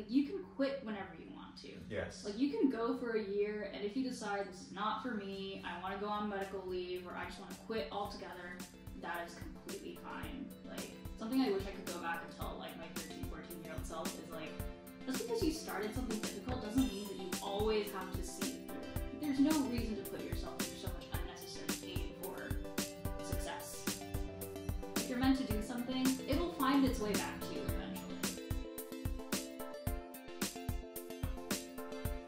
like you can quit whenever you want to. Yes. Like you can go for a year, and if you decide this is not for me, I want to go on medical leave, or I just want to quit altogether, that is completely fine. Like something I wish I could go back and tell like my 13, 14 year old self is like, just because you started something difficult doesn't mean that you always have to see it through. There's no reason to put yourself through so much unnecessary pain for success. If you're meant to do something, it'll find its way back to you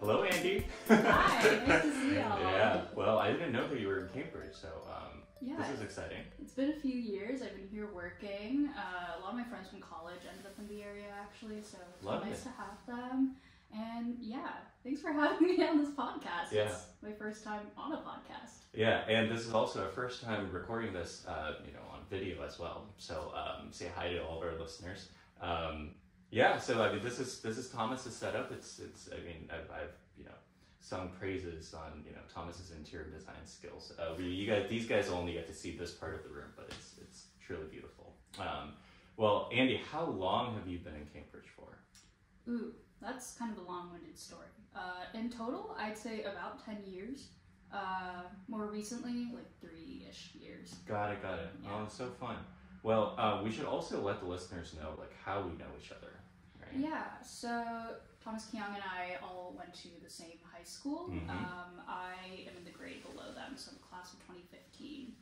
Hello, Andie. Hi, nice to see y'all. yeah. Well, I didn't know that you were in Cambridge, so um, Yeah, this is exciting. It's been a few years. I've been here working. Uh, a lot of my friends from college ended up in the area actually, so it's Love nice it. to have them. And yeah, thanks for having me on this podcast. Yeah. It's my first time on a podcast. Yeah, and this is also our first time recording this, uh, you know, on video as well. So um, say hi to all of our listeners. Um, yeah, so I mean, this is this is Thomas's setup. It's it's. I mean, I've, I've you know sung praises on you know Thomas's interior design skills. Uh, we you guys these guys only get to see this part of the room, but it's it's truly beautiful. Um, well, Andie, how long have you been in Cambridge for? Ooh, that's kind of a long-winded story. Uh, in total, I'd say about ten years. Uh, more recently, like three-ish years. Got it, got it. Yeah. Oh, it's so fun. Well, uh, we should also let the listeners know like how we know each other? Yeah, so Thomas Kihong and I all went to the same high school. Mhm. Um, I am in the grade below them, so I'm class of 2015.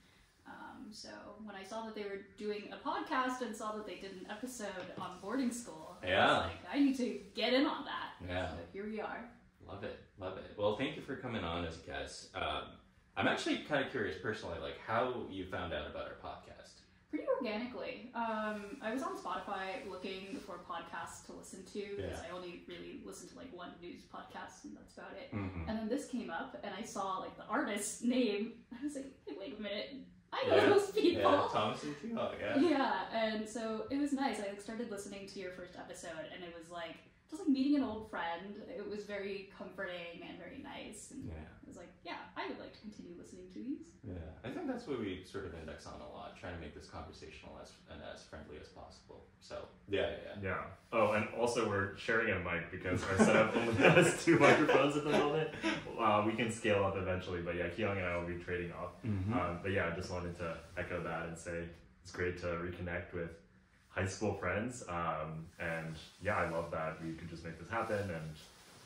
Um, so when I saw that they were doing a podcast and saw that they did an episode on boarding school, I Yeah. was like, I need to get in on that. Yeah. So here we are. Love it, love it. Well, thank you for coming on as a guest. Um, I'm actually kind of curious personally, like how you found out about our podcast. Pretty organically. Um, I was on Spotify looking for podcasts to listen to because Yeah. I only really listen to like one news podcast and that's about it. Mm-hmm. And then this came up, and I saw like the artist's name. I was like, hey, wait a minute, I know Yeah, those people. Yeah, Thomas and Kihong, yeah. Yeah, and so it was nice. I started listening to your first episode, and it was like just like meeting an old friend. It was very comforting and very nice. And Yeah, I was like, yeah, I would like to continue listening to these. yeah. I think that's what we sort of index on a lot, trying to make this conversational as and as friendly as possible. So yeah, yeah, yeah. Yeah. Oh, and also we're sharing a mic because our setup only has two microphones at the moment. Uh, we can scale up eventually, but yeah, Kihong and I will be trading off. Mm-hmm. Um, but yeah, I just wanted to echo that and say it's great to reconnect with high school friends. Um, and yeah, I love that we could just make this happen. And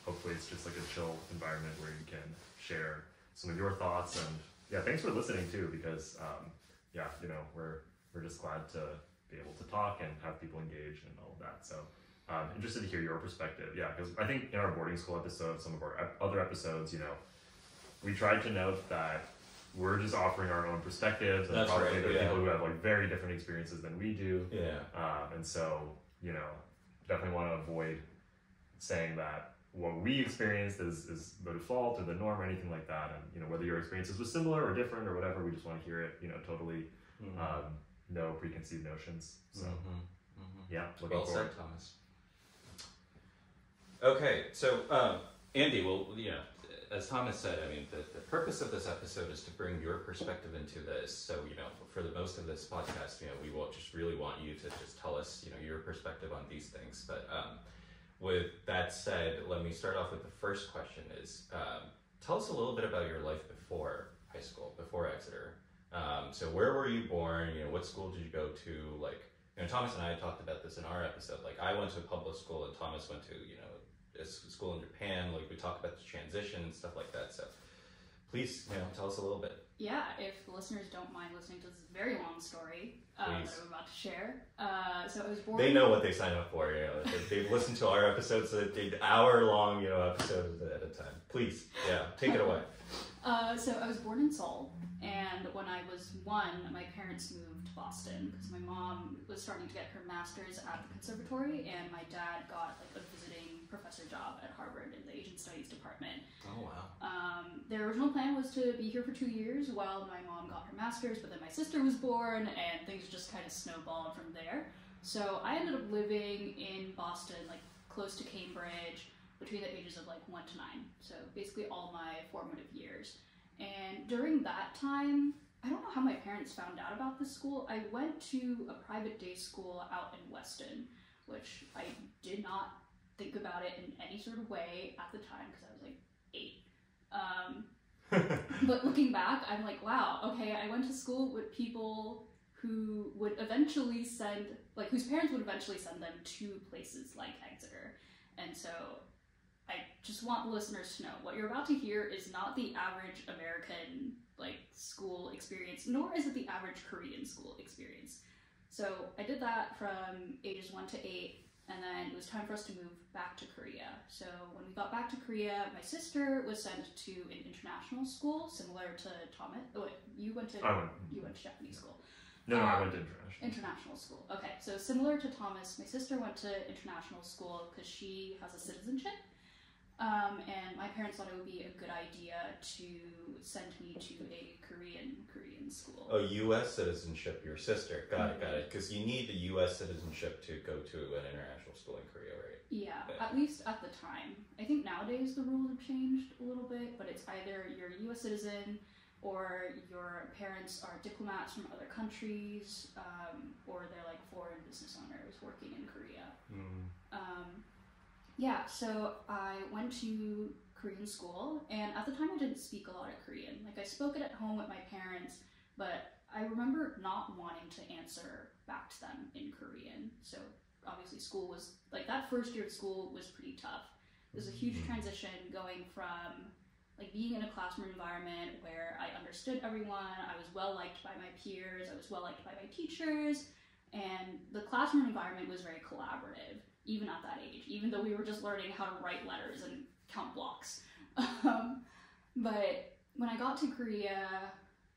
hopefully, it's just like a chill environment where you can share some of your thoughts. And yeah, thanks for listening too, because um, yeah, you know, we're we're just glad to be able to talk and have people engage and all of that. So. Um, interested to hear your perspective, yeah, because I think in our boarding school episode, some of our ep- other episodes, you know, we tried to note that we're just offering our own perspectives, and That's probably right, there are yeah. people who have like very different experiences than we do, Yeah. um, and so you know, definitely want to avoid saying that what we experienced is is the default or the norm or anything like that, and you know whether your experiences was similar or different or whatever, we just want to hear it, you know, totally Mhm. um, no preconceived notions. So Mhm. Mhm. yeah, looking Well forward. said, Thomas. Okay, so um, Andie, well, know, as Thomas said, I mean, the, the purpose of this episode is to bring your perspective into this. So, you know, for the most of this podcast, you know, we will just really want you to just tell us, you know, your perspective on these things. But um, with that said, let me start off with the first question: Is um, tell us a little bit about your life before high school, before Exeter. Um, so, where were you born? You know, what school did you go to? Like, you know, Thomas and I talked about this in our episode. Like, I went to a public school, and Thomas went to, you know, school in Japan. Like, we talk about the transition and stuff like that. So, please, you know, tell us a little bit. Yeah, if the listeners don't mind listening to this very long story uh, that I'm about to share. Uh, so I was born. They know what they sign up for. You know, they, they've listened to our episodes, so they hour long, you know, episodes at a time. Please, yeah, take it away. Uh, so I was born in Seoul, and when I was one, my parents moved to Boston because my mom was starting to get her master's at the conservatory, and my dad got like a visiting professor job at Harvard in the Asian Studies department. Oh wow. Um, their original plan was to be here for two years while my mom got her master's, but then my sister was born, and things just kind of snowballed from there. So I ended up living in Boston, like close to Cambridge, between the ages of like one to nine. So basically all my formative years. And during that time, I don't know how my parents found out about this school. I went to a private day school out in Weston, which I did not think about it in any sort of way at the time because I was like eight. Um, but looking back, I'm like, wow, okay, I went to school with people who would eventually send, like, whose parents would eventually send them to places like Exeter. And so I just want listeners to know what you're about to hear is not the average American, like, school experience, nor is it the average Korean school experience. So I did that from ages one to eight and then it was time for us to move back to Korea. So when we got back to Korea, my sister was sent to an international school similar to Thomas. Oh, wait, you went to I went. you went to Japanese school. No, no, I Um, went to international. International school. Okay, so similar to Thomas, my sister went to international school because she has a citizenship. Um, and my parents thought it would be a good idea to send me to a Korean Korean school. Oh, U.S. citizenship, your sister. Got it, got it. Because you need a U.S. citizenship to go to an international school in Korea, right? Yeah, Yeah. at least at the time. I think nowadays the rules have changed a little bit, but it's either you're a U.S. citizen or your parents are diplomats from other countries, um, or they're like foreign business owners working in Korea. Mm. Um, yeah, so I went to Korean school, and at the time I didn't speak a lot of Korean. Like I spoke it at home with my parents, but I remember not wanting to answer back to them in Korean. So obviously school was like that first year of school was pretty tough. It was a huge Mhm. transition going from like being in a classroom environment where I understood everyone, I was well liked by my peers, I was well liked by my teachers, and the classroom environment was very collaborative, even at that age, even though we were just learning how to write letters and count blocks. Um, but when I got to Korea,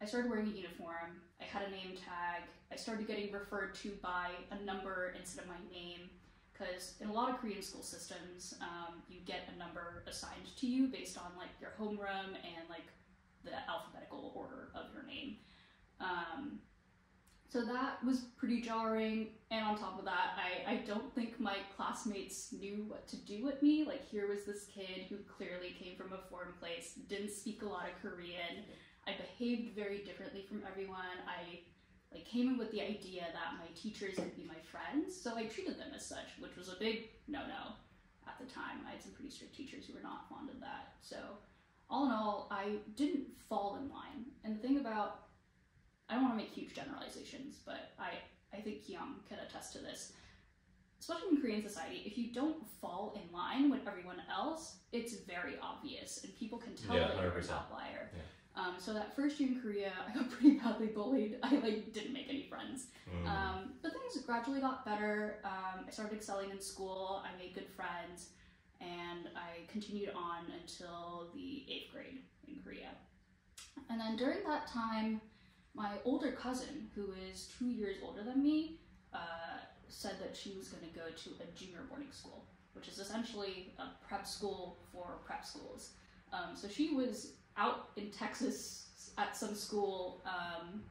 I started wearing a uniform, I had a name tag, I started getting referred to by a number instead of my name. Because in a lot of Korean school systems, um, you get a number assigned to you based on like your homeroom and like the alphabetical order of your name. Um, so that was pretty jarring. And on top of that, I, I don't think my classmates knew what to do with me. Like, here was this kid who clearly came from a foreign place, didn't speak a lot of Korean. I behaved very differently from everyone. I like came in with the idea that my teachers would be my friends, so I treated them as such, which was a big no-no at the time. I had some pretty strict teachers who were not fond of that. So, all in all, I didn't fall in line. And the thing about I don't want to make huge generalizations, but I, I think Kihong can attest to this. Especially in Korean society, if you don't fall in line with everyone else, it's very obvious, and people can tell Yeah, that you're an 100%. outlier. Yeah. Um, so that first year in Korea, I got pretty badly bullied. I like didn't make any friends. Mm. Um, but things gradually got better. Um, I started excelling in school. I made good friends, and I continued on until the eighth grade in Korea. And then during that time, my older cousin, who is two years older than me, uh, said that she was going to go to a junior boarding school, which is essentially a prep school for prep schools. Um, so she was out in Texas at some school um,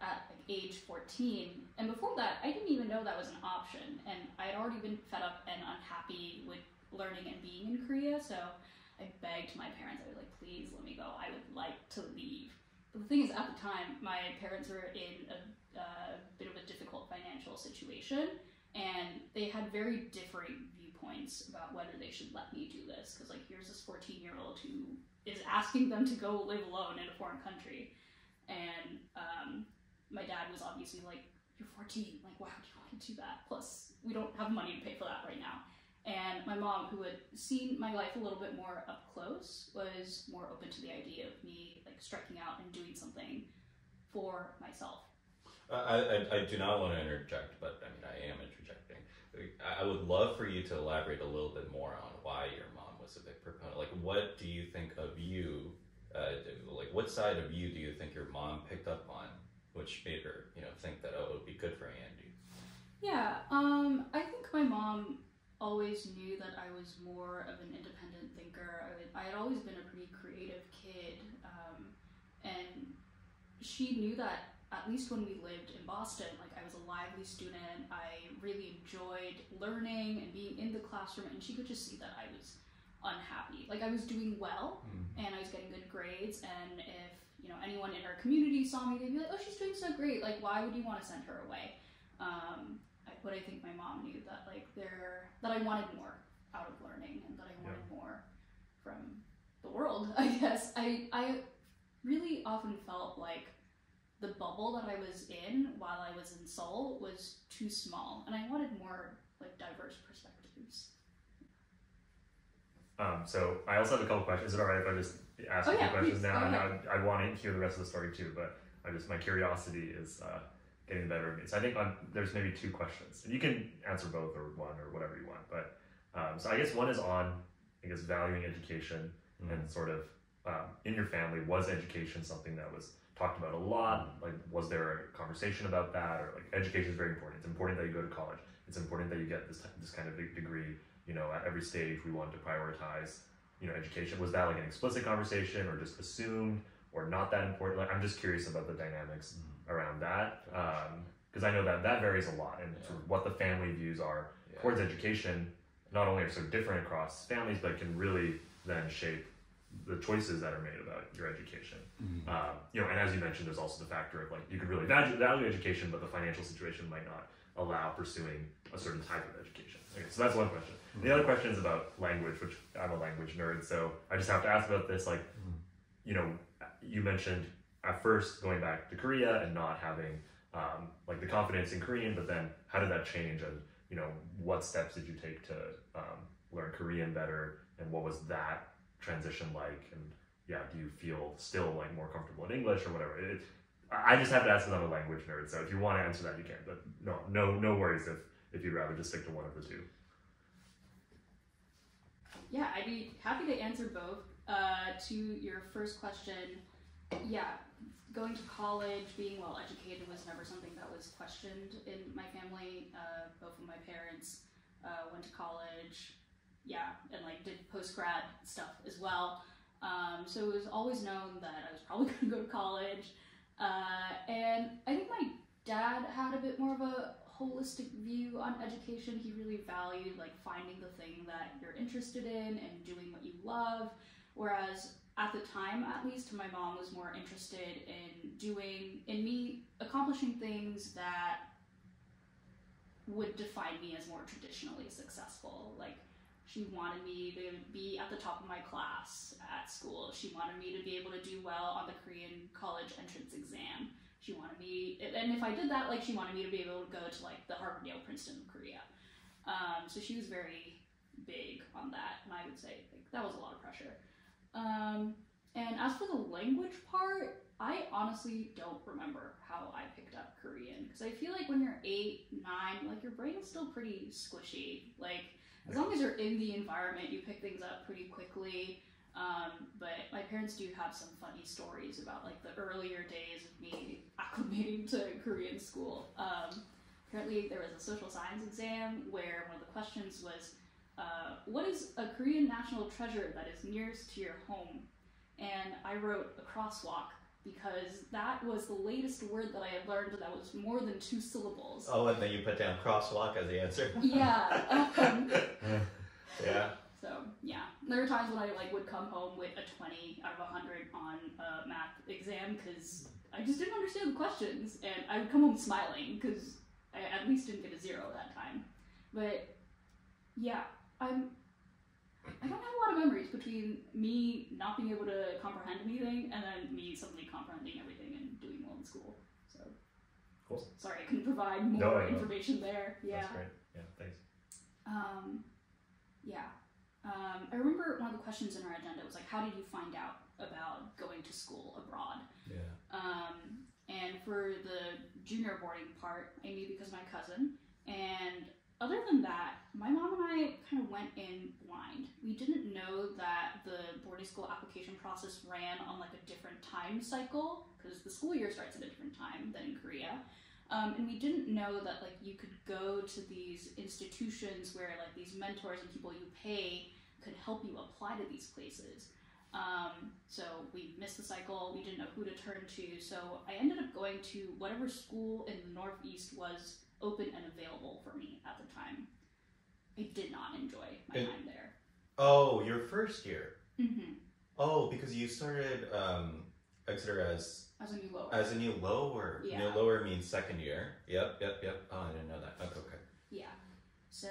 at like, age 14. And before that, I didn't even know that was an option. And I had already been fed up and unhappy with learning and being in Korea. So I begged my parents, I was like, please let me go. I would like to leave. But the thing is, at the time, my parents were in a uh, bit of a difficult financial situation. And they had very differing viewpoints about whether they should let me do this. Because, like, here's this 14 year old who is asking them to go live alone in a foreign country. And um, my dad was obviously like, You're 14. Like, why would you want to do that? Plus, we don't have money to pay for that right now. And my mom, who had seen my life a little bit more up close, was more open to the idea of me like striking out and doing something for myself. I, I, I do not want to interject, but I mean, I am interjecting. I, I would love for you to elaborate a little bit more on why your mom was a big proponent. Like, what do you think of you? Uh, like, what side of you do you think your mom picked up on, which made her, you know, think that oh, it would be good for Andie? Yeah, um, I think my mom always knew that I was more of an independent thinker. I, would, I had always been a pretty creative kid, um, and she knew that at least when we lived in Boston, like I was a lively student. I really enjoyed learning and being in the classroom, and she could just see that I was unhappy. Like I was doing well, and I was getting good grades, and if you know anyone in our community saw me, they'd be like, "Oh, she's doing so great! Like, why would you want to send her away?" Um, but I think my mom knew that like there that I wanted more out of learning and that I wanted more from the world, I guess. I I really often felt like the bubble that I was in while I was in Seoul was too small and I wanted more like diverse perspectives. Um, so I also have a couple questions. Is it all right if I just ask Oh, a few yeah, questions please, now? And ahead. I, I want to hear the rest of the story too, but I just my curiosity is uh, getting the better of me. So I think on, there's maybe two questions, and you can answer both or one or whatever you want. But um, so I guess one is on I guess valuing education and sort of um, in your family was education something that was talked about a lot? Like was there a conversation about that? Or like education is very important. It's important that you go to college. It's important that you get this this kind of big degree you know at every stage we want to prioritize you know education. Was that like an explicit conversation or just assumed or not that important? Like i'm just curious about the dynamics around that because i know that that varies a lot and sort of what the family views are Yeah. towards education. Not only are so different across families but can really then shape the choices that are made about your education. Mm-hmm. um, you know and as you mentioned there's also the factor of like you could really value, value education but the financial situation might not allow pursuing a certain type of education. Okay so that's one question. The other question is about language which i'm a language nerd so i just have to ask about this like you know you mentioned at first going back to korea and not having um, like the confidence in korean but then how did that change and you know what steps did you take to um, learn korean better and what was that transition like and yeah do you feel still like more comfortable in english or whatever it, I just have to ask because I'm a language nerd, so if you want to answer that, you can. But no, no, no worries if if you'd rather just stick to one of the two. Yeah, I'd be happy to answer both. Uh, to your first question, yeah, going to college, being well educated was never something that was questioned in my family. Uh, both of my parents uh, went to college, yeah, and like did post grad stuff as well. Um, so it was always known that I was probably going to go to college. Uh, and I think my dad had a bit more of a holistic view on education. He really valued like finding the thing that you're interested in and doing what you love. Whereas at the time, at least, my mom was more interested in doing, in me accomplishing things that would define me as more traditionally successful. Like, she wanted me to be at the top of my class at school. She wanted me to be able to do well on the Korean college entrance exam. She wanted me, and if I did that, like, she wanted me to be able to go to, like, the Harvard, Yale, Princeton of Korea. Um, so she was very big on that, and I would say, like, that was a lot of pressure. Um, and as for the language part, I honestly don't remember how I picked up Korean because I feel like when you're eight, nine, like your brain is still pretty squishy. Like as long as you're in the environment, you pick things up pretty quickly. Um, but my parents do have some funny stories about like the earlier days of me acclimating to Korean school. Um, apparently, there was a social science exam where one of the questions was, uh, "What is a Korean national treasure that is nearest to your home?" And I wrote a crosswalk because that was the latest word that I had learned that was more than two syllables. Oh, and then you put down crosswalk as the answer. Yeah. Um, Yeah. so yeah, there were times when I like would come home with a twenty out of hundred on a math exam because I just didn't understand the questions, and I would come home smiling because I at least didn't get a zero that time. But yeah, I'm. I don't have a lot of memories between me not being able to comprehend anything and then me suddenly comprehending everything and doing well in school. So Cool. sorry I couldn't provide more No, information there. Yeah. That's great. Yeah, thanks. Um, yeah. Um, I remember one of the questions in our agenda was like, how did you find out about going to school abroad? Yeah. Um, and for the junior boarding part, I knew because my cousin. And other than that, my mom and I kind of went in blind. We didn't know that the boarding school application process ran on like a different time cycle because the school year starts at a different time than in Korea. Um, and we didn't know that like you could go to these institutions where like these mentors and people you pay could help you apply to these places. Um, so we missed the cycle. We didn't know who to turn to. So I ended up going to whatever school in the Northeast was open and available for me at the time. I did not enjoy my And- time there. Oh, your first year. Mm-hmm. Oh, because you started um, Exeter as As a new lower. as a new lower. Yeah. New lower means second year. Yep, yep, yep. Oh, I didn't know that. Okay, okay. Yeah. So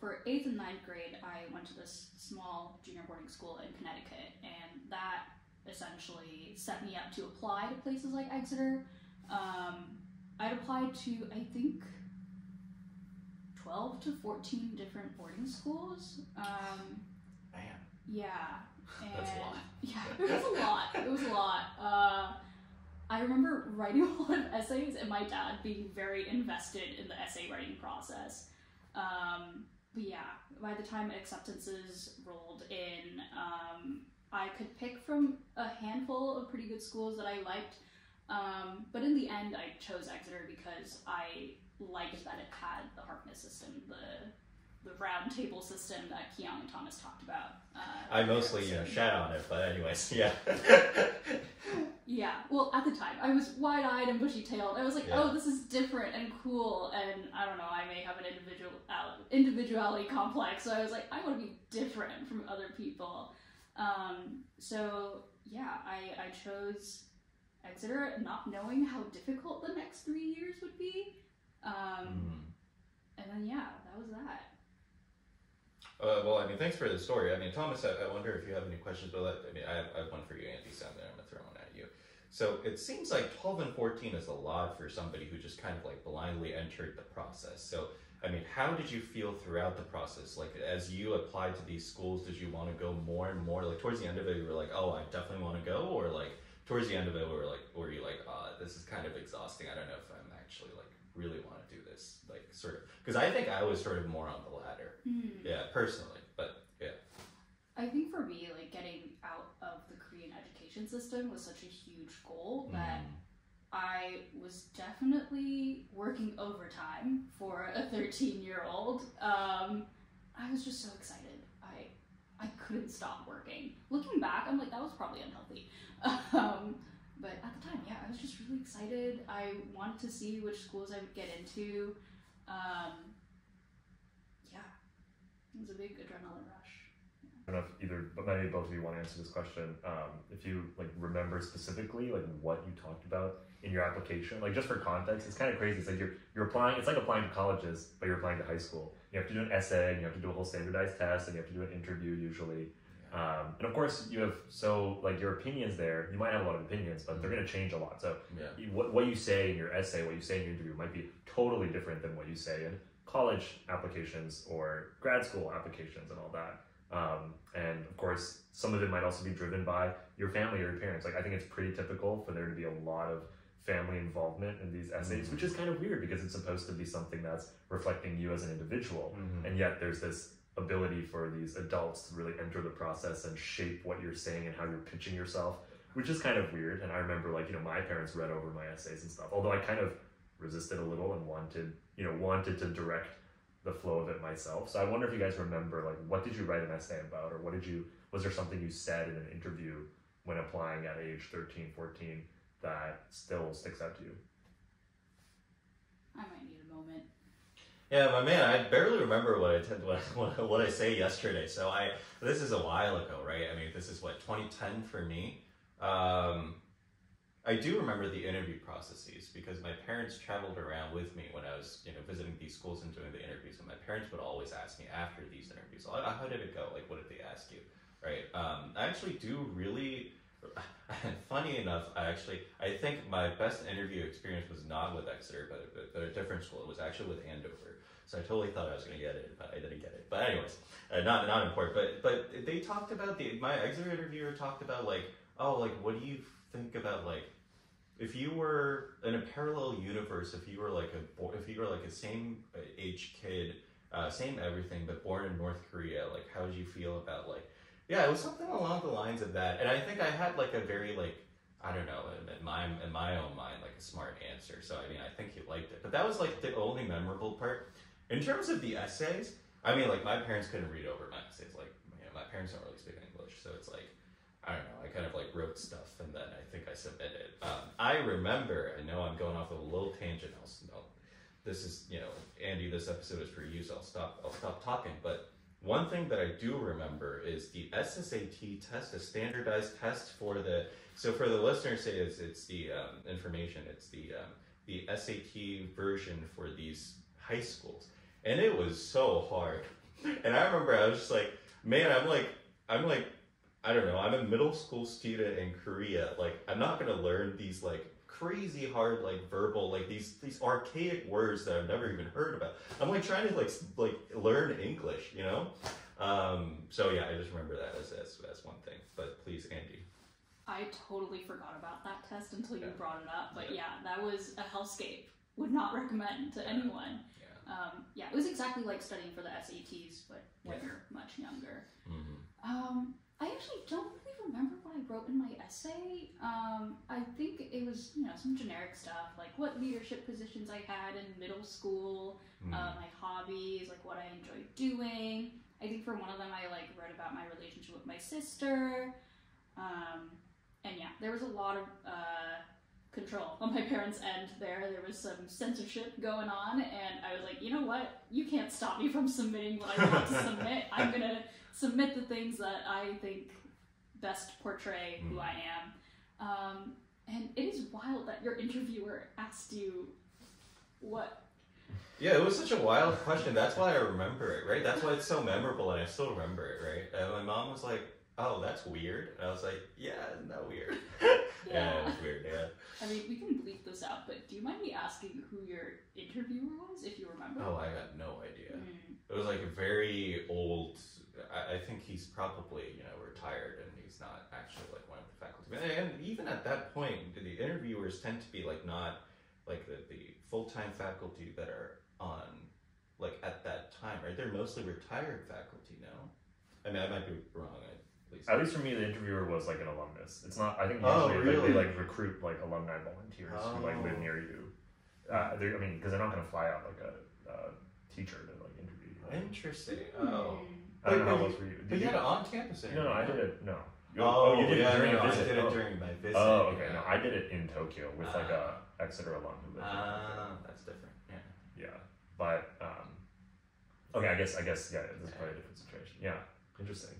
for eighth and ninth grade, I went to this small junior boarding school in Connecticut, and that essentially set me up to apply to places like Exeter. Um, I'd applied to, I think, 12 to 14 different boarding schools. Um, Man, yeah. And That's a lot. Yeah, it was a lot. It was a lot. Uh, I remember writing a lot of essays and my dad being very invested in the essay writing process. Um, but yeah, by the time acceptances rolled in, um, I could pick from a handful of pretty good schools that I liked. Um, but in the end, I chose Exeter because I liked that it had the Harkness system, the the round table system that Kihong and Thomas talked about. Uh, I mostly, you know, shat on it, but anyways, yeah. Yeah, well, at the time, I was wide eyed and bushy tailed. I was like, Yeah. oh, this is different and cool, and I don't know, I may have an individual uh, individuality complex, so I was like, I want to be different from other people. Um, so, yeah, I, I chose Exeter not knowing how difficult the next three years would be. Um, Mm. And then, yeah, that was that. Uh, well, I mean, thanks for the story. I mean, Thomas, I, I wonder if you have any questions about that. I mean, I have, I have one for you, Andie, so I'm going to throw one at you. So it seems like 12 and 14 is a lot for somebody who just kind of like blindly entered the process. So, I mean, how did you feel throughout the process? Like, as you applied to these schools, did you want to go more and more? Like, towards the end of it, you were like, oh, I definitely want to go? Or like, towards the end of it, we were like, were you like, uh, this is kind of exhausting. I don't know if I'm actually like really want to do this. Like, sort of. Because I think I was sort of more on the latter. Yeah, personally, but yeah. I think for me, like getting out of the Korean education system was such a huge goal that Mm. I was definitely working overtime for a 13 year old. Um, I was just so excited. I I couldn't stop working. Looking back, I'm like that was probably unhealthy. Um, but at the time, yeah, I was just really excited. I wanted to see which schools I would get into. Um, yeah, it was a big adrenaline rush. I don't know if either, but maybe both of you want to answer this question. Um, if you like remember specifically like what you talked about in your application, like just for context, it's kind of crazy. It's like you're you're applying. It's like applying to colleges, but you're applying to high school. You have to do an essay, and you have to do a whole standardized test, and you have to do an interview usually. Um, and of course, you have so like your opinions there. You might have a lot of opinions, but they're going to change a lot. So Yeah. what, what you say in your essay, what you say in your interview might be totally different than what you say in college applications or grad school applications and all that. Um, and of course, some of it might also be driven by your family or your parents. Like, I think it's pretty typical for there to be a lot of family involvement in these essays, Mhm. which is kind of weird because it's supposed to be something that's reflecting you as an individual. Mhm. And yet, there's this ability for these adults to really enter the process and shape what you're saying and how you're pitching yourself, which is kind of weird. And I remember, like, you know, my parents read over my essays and stuff, although I kind of resisted a little and wanted, you know, wanted to direct the flow of it myself. So I wonder if you guys remember, like, what did you write an essay about, or what did you, was there something you said in an interview when applying at age 13, 14 that still sticks out to you? I might need a moment. Yeah, my man, I barely remember what I did, what, what, I say yesterday. So I this is a while ago, right? I mean, this is what 2010 for me. Um, I do remember the interview processes because my parents traveled around with me when I was, you know, visiting these schools and doing the interviews, and my parents would always ask me after these interviews, "Oh, "How did it go? Like, what did they ask you?" Right? Um, I actually do really. Funny enough, I actually I think my best interview experience was not with Exeter, but, but, but a different school. It was actually with Andover. So I totally thought I was going to get it, but I didn't get it. But anyways, uh, not not important. But but they talked about the my Exeter interviewer talked about like oh like what do you think about like if you were in a parallel universe if you were like a bo- if you were like a same age kid uh, same everything but born in North Korea like how would you feel about like yeah it was something along the lines of that and I think I had like a very like I don't know in, my in my own mind like a smart answer so I mean I think he liked it but that was like the only memorable part in terms of the essays I mean like my parents couldn't read over my essays like you know, my parents don't really speak English so it's like I don't know. I kind of like wrote stuff and then I think I submitted. Um, I remember. I know I'm going off a little tangent. I'll, I'll, this is you know, Andie. This episode is for you, so I'll stop. I'll stop talking. But one thing that I do remember is the SSAT test, a standardized test for the. So for the listeners, say it's it's the um, information. It's the um, the SAT version for these high schools. and it was so hard. And I remember I was just like, man, I'm like, I'm like, I don't know, I'm a middle school student in Korea. Like, I'm not gonna learn these like crazy hard like verbal like these these archaic words that I've never even heard about. I'm like trying to like like learn English, you know. Um, so yeah, I just remember that as, as as one thing. But please, Andie. I totally forgot about that test until you Yeah. brought it up. But Yeah. yeah, that was a hellscape. Would not recommend to anyone. Yeah. Um, yeah, it was exactly like studying for the SATs, but when you're much younger. Mm-hmm. Um, I actually don't remember what I wrote in my essay. Um, I think it was, you know, some generic stuff like what leadership positions I had in middle school, Mm-hmm. uh, my hobbies, like what I enjoyed doing. I think for one of them, I like wrote about my relationship with my sister. Um, and yeah, there was a lot of uh, control on my parents' end there. There was some censorship going on, and I was like, you know what? You can't stop me from submitting what I want to submit. I'm gonna submit the things that I think best portray who I am. Um, and it is wild that your interviewer asked you what Yeah, it was such a wild question. That's why I remember it, right? That's why it's so memorable, and I still remember it, right? And my mom was like, "Oh, that's weird," and I was like, "Yeah, isn't that weird?" yeah, it was weird. Yeah. I mean, we can bleep this out, but do you mind me asking who your interviewer was, if you remember? Oh, I got no idea. Mm. It was like a very old. I, I think he's probably you know retired, and he's not actually like one of the faculty. And even at that point, the interviewers tend to be like not like the, the full time faculty that are on like at that time, right? They're mostly retired faculty now. I mean, I might be wrong. At least. At least for me, the interviewer was like an alumnus. It's not. I think Oh, usually like, really? they like recruit like alumni volunteers who like live Oh. near you. Uh, I mean, because they're not going to fly out like a uh, teacher to like interview you. Interesting. Oh. Mm. I don't know how it was for you. But you you? had an on campus No, no, I did it. No. You- Oh, you did yeah, it during no, a visit. I did it oh. during my visit. Oh, okay. yeah. No, I did it in Tokyo with like Ah. a Exeter alum who lived in Tokyo. Ah, that's different. Yeah. Yeah, but um, okay. I guess I guess yeah. This is probably a different situation. Yeah, interesting.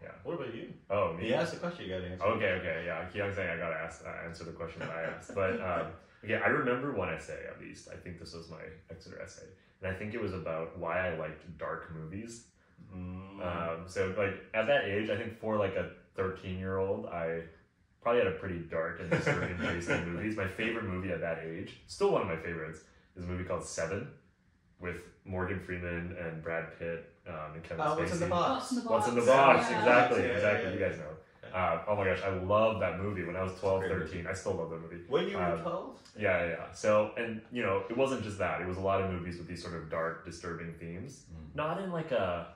Yeah. What about you? Oh, me. He asked a question. You got to answer. Okay, okay, yeah. Kihong's saying I gotta ask, uh, answer the question that I asked, but um, okay, I remember one essay at least. I think this was my Exeter essay, and I think it was about why I liked dark movies. Mm. Um, so like at that age, I think for like a thirteen-year-old, I probably had a pretty dark and disturbing taste in movies. My favorite movie at that age, still one of my favorites, is a movie called Seven, with Morgan Freeman and Brad Pitt um, and Kevin Oh, Spacey. what's in the box? What's in the box? In the box? Yeah. Exactly, Yeah, yeah, exactly. yeah. You guys know. Uh, oh my gosh, I love that movie. When I was 12, Great 13, I still love that movie. When you were Um, 12? Yeah, yeah, yeah. So, and you know, it wasn't just that. It was a lot of movies with these sort of dark, disturbing themes. Mm. Not in like a,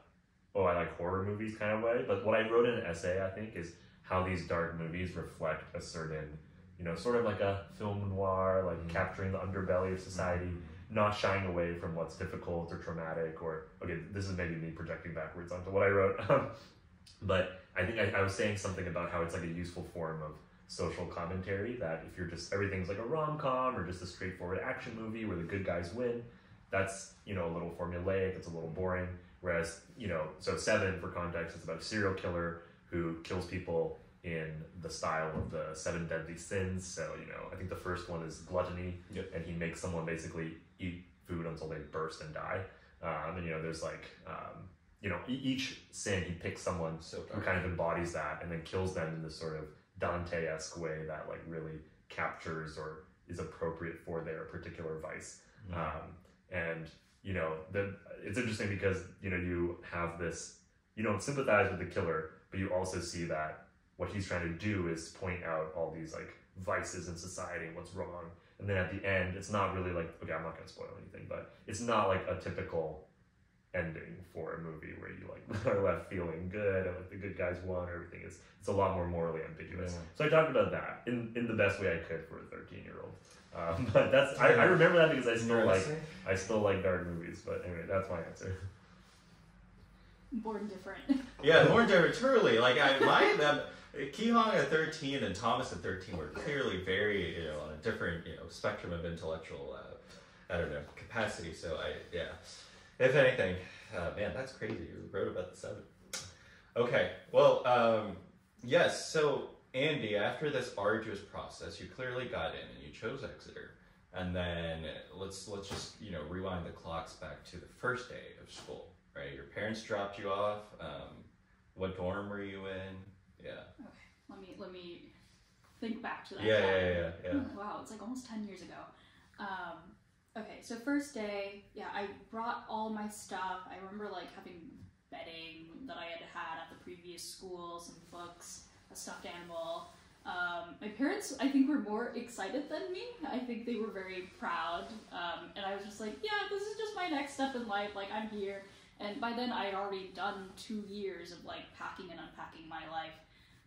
oh, I like horror movies kind of way, but what I wrote in an essay, I think, is how these dark movies reflect a certain, you know, sort of like a film noir, like Mm. capturing the underbelly of society, not shying away from what's difficult or traumatic or, okay, this is maybe me projecting backwards onto what I wrote. but I think I, I was saying something about how it's like a useful form of social commentary that if you're just everything's like a rom-com or just a straightforward action movie where the good guys win that's you know a little formulaic it's a little boring whereas you know so seven for context it's about a serial killer who kills people in the style of the seven deadly sins so you know i think the first one is gluttony Yep. and he makes someone basically eat food until they burst and die um, and you know there's like um, you know each sin he picks someone So who kind of embodies that and then kills them in this sort of Dante-esque way that like really captures or is appropriate for their particular vice. Um, and you know, the, it's interesting because you know you have this, you don't sympathize with the killer, but you also see that what he's trying to do is point out all these like vices in society and what's wrong. And then at the end, it's not really like okay, I'm not going to spoil anything, but it's not like a typical ending for a movie where you like are left feeling good and like the good guys won or everything is it's a lot more morally ambiguous Yeah. so i talked about that in, in the best way i could for a 13 year old um, but that's I, I remember that because i still like essay? i still like dark movies but anyway that's my answer Born different. Yeah, born different. Truly, like I, my them, Kihong at thirteen and Thomas at thirteen were clearly very, you know, on a different, you know, spectrum of intellectual, uh, I don't know, capacity. So I, yeah, if anything, uh, man, that's crazy. You wrote about the seven. Okay, well, um, yes. So Andie, after this arduous process, you clearly got in and you chose Exeter. and then let's let's just you know rewind the clocks back to the first day of school. Right, your parents dropped you off. Um, what dorm were you in? Yeah. Okay, let me let me think back to that. Yeah, time. yeah, yeah, yeah. Wow, it's like almost 10 years ago. Um, okay, so first day, yeah, I brought all my stuff. I remember like having bedding that I had had at the previous school, some books, a stuffed animal. Um, my parents, I think, were more excited than me. I think they were very proud. Um, and I was just like, yeah, this is just my next step in life. Like, I'm here. And by then, I had already done two years of like packing and unpacking my life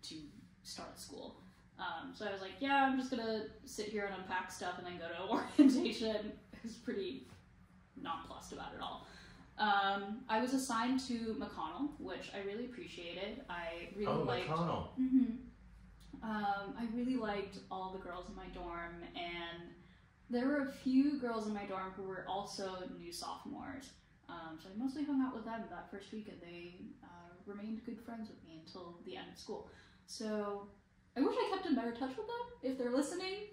to start school. Um, so I was like, yeah, I'm just gonna sit here and unpack stuff and then go to orientation. Was pretty nonplussed about it all. Um, I was assigned to McConnell, which I really appreciated. I really Oh, liked. McConnell. hmm Um, I really liked all the girls in my dorm, and there were a few girls in my dorm who were also new sophomores. Um, so I mostly hung out with them that first week, and they uh, remained good friends with me until the end of school. So I wish I kept in better touch with them. If they're listening,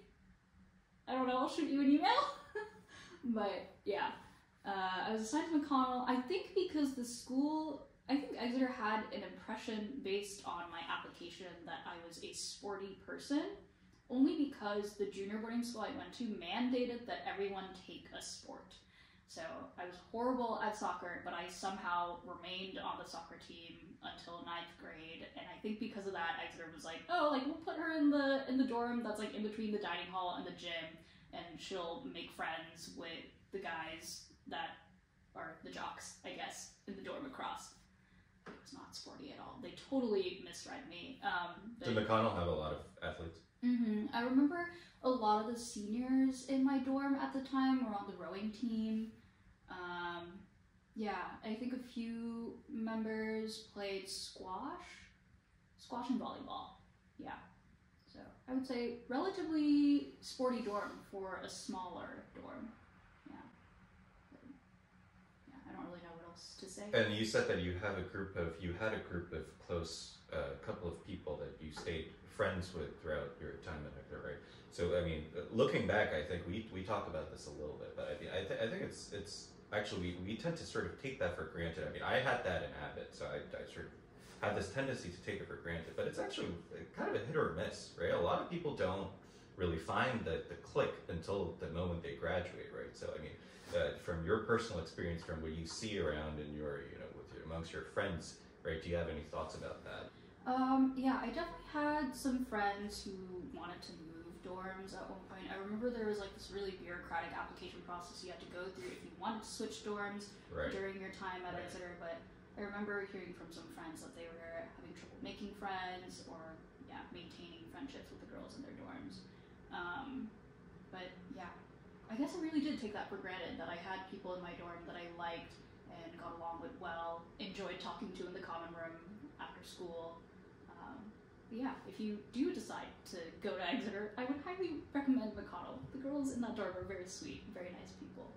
I don't know, I'll shoot you an email. but yeah, uh, I was assigned to McConnell. I think because the school, I think Exeter had an impression based on my application that I was a sporty person. Only because the junior boarding school I went to mandated that everyone take a sport. So I was horrible at soccer, but I somehow remained on the soccer team until ninth grade. And I think because of that, Exeter was like, "Oh, like we'll put her in the in the dorm that's like in between the dining hall and the gym, and she'll make friends with the guys that are the jocks, I guess, in the dorm across." It was not sporty at all. They totally misread me. Um, Did McConnell have a lot of athletes? Mm-hmm. I remember a lot of the seniors in my dorm at the time were on the rowing team. Um, yeah, I think a few members played squash, squash and volleyball. Yeah, I would say relatively sporty dorm for a smaller dorm. Yeah, But, yeah, I don't really know what else to say. And you said that you have a group of you had a group of close a couple of people that you stayed friends with throughout your time at Exeter, right? So I mean, looking back, I think we we talked about this a little bit, but I mean, I, th- I think it's it's actually we, we tend to sort of take that for granted. I mean, I had that in habit, so I, I sort of have this tendency to take it for granted, but it's actually kind of a hit or miss, right? A lot of people don't really find the, the click until the moment they graduate, right? So I mean, uh, from your personal experience, from what you see around in your, you know, with your, amongst your friends, right? Do you have any thoughts about that? Um, yeah, I definitely had some friends who wanted to move dorms at one point. I remember there was like this really bureaucratic application process you had to go through if you wanted to switch dorms Right. during your time at Right. Exeter, but I remember hearing from some friends that they were having trouble making friends or yeah, maintaining friendships with the girls in their dorms. Um, but yeah, I guess I really did take that for granted that I had people in my dorm that I liked and got along with well, enjoyed talking to in the common room after school. Um, yeah, if you do decide to go to Exeter, I would highly recommend McConnell. The girls in that dorm are very sweet, very nice people.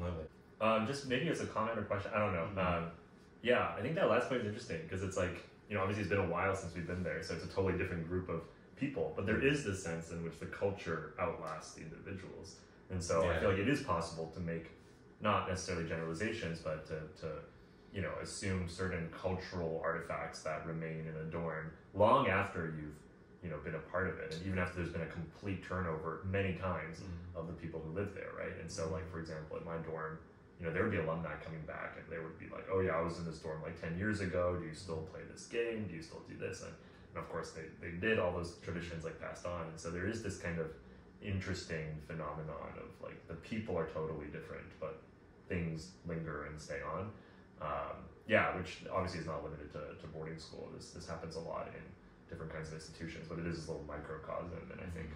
Love it. Um, just maybe as a comment or question, I don't know. Mhm. Um, yeah, I think that last point is interesting because it's like, you know, obviously it's been a while since we've been there, so it's a totally different group of people. But there is this sense in which the culture outlasts the individuals. And so I feel like it is possible to make not necessarily generalizations, but to, to you know, assume certain cultural artifacts that remain and adorn long after you've, you know, been a part of it. And even after there's been a complete turnover many times of the people who live there, right? And so, like for example, at my dorm, you know, there would be alumni coming back, and they would be like, "Oh yeah, I was in this dorm like ten years ago. Do you still play this game? Do you still do this?" And, and of course, they they did all those traditions like passed on, and so there is this kind of interesting phenomenon of like the people are totally different, but things linger and stay on. Um, yeah, which obviously is not limited to, to boarding school. This this happens a lot in different kinds of institutions, but it is a little microcosm, and I think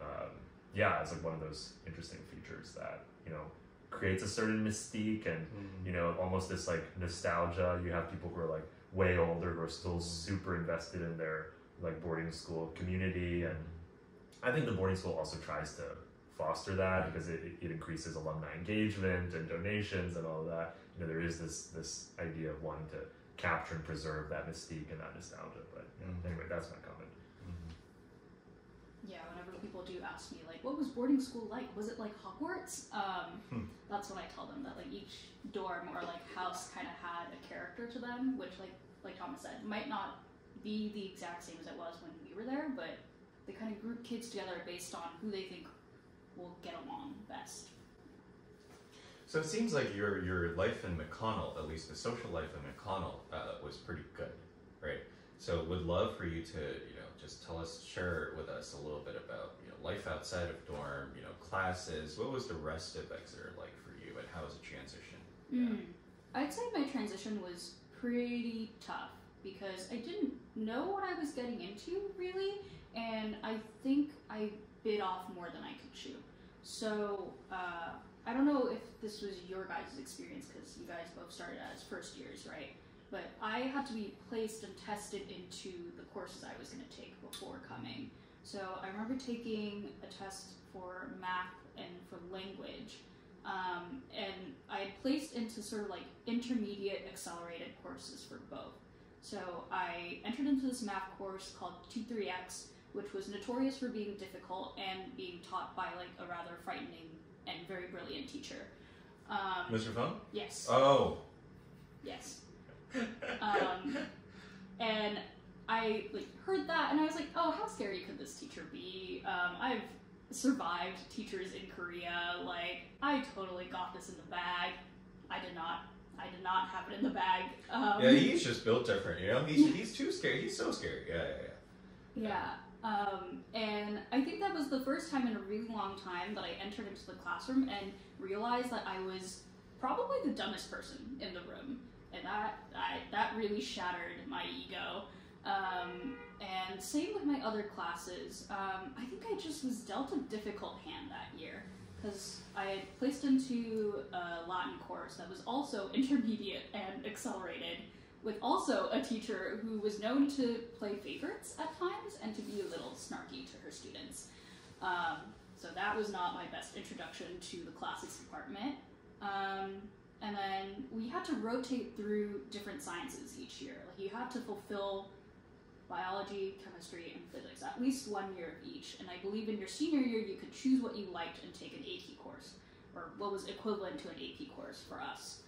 um, yeah, it's like one of those interesting features that you know creates a certain mystique and you know almost this like nostalgia. You have people who are like way older who are still super invested in their like boarding school community, and I think the boarding school also tries to foster that because it, it increases alumni engagement and donations and all of that. You know, there is this this idea of wanting to capture and preserve that mystique and that nostalgia. But know, Mhm. anyway, that's my comment. yeah, whenever people do ask me like, what was boarding school like? Was it like Hogwarts? Um, Hmm. That's when I tell them that like each dorm or like house kind of had a character to them, which like like Thomas said might not be the exact same as it was when we were there, but they kind of group kids together based on who they think will get along best. So it seems like your your life in McConnell, at least the social life in McConnell, uh, was pretty good, right? So would love for you to you know just tell us, share with us a little bit about life outside of dorm, you know classes. What was the rest of Exeter like for you, and how was the transition? Mm. I'd say my transition was pretty tough because I didn't know what I was getting into really, and I think I bit off more than I could chew. So uh, I don't know if this was your guys' experience because you guys both started as first years, right? But I had to be placed and tested into the courses I was going to take before coming. So I remember taking a test for math and for language. Um, and I had placed into sort of like intermediate accelerated courses for both. So I entered into this math course called T3X, which was notorious for being difficult and being taught by like a rather frightening and very brilliant teacher. Um, Mr. Phone? yes, Oh, yes. Um, and I like heard that, and I was like, "Oh, how scary could this teacher be?" Um, I've survived teachers in Korea. Like, I totally got this in the bag. I did not. I did not have it in the bag. Um, yeah, he's just built different. You know, he's he's too scary. He's so scary. Yeah, yeah, yeah. Yeah. Um, and I think that was the first time in a really long time that I entered into the classroom and realized that I was probably the dumbest person in the room. And that I, that really shattered my ego. Um, and same with my other classes. Um, I think I just was dealt a difficult hand that year because I had placed into a Latin course that was also intermediate and accelerated with also a teacher who was known to play favorites at times and to be a little snarky to her students. Um, so that was not my best introduction to the classics department. Um, and then we had to rotate through different sciences each year. Like you had to fulfill biology, chemistry, and physics, at least one year of each. And I believe in your senior year you could choose what you liked and take an AP course, or what was equivalent to an AP course for us.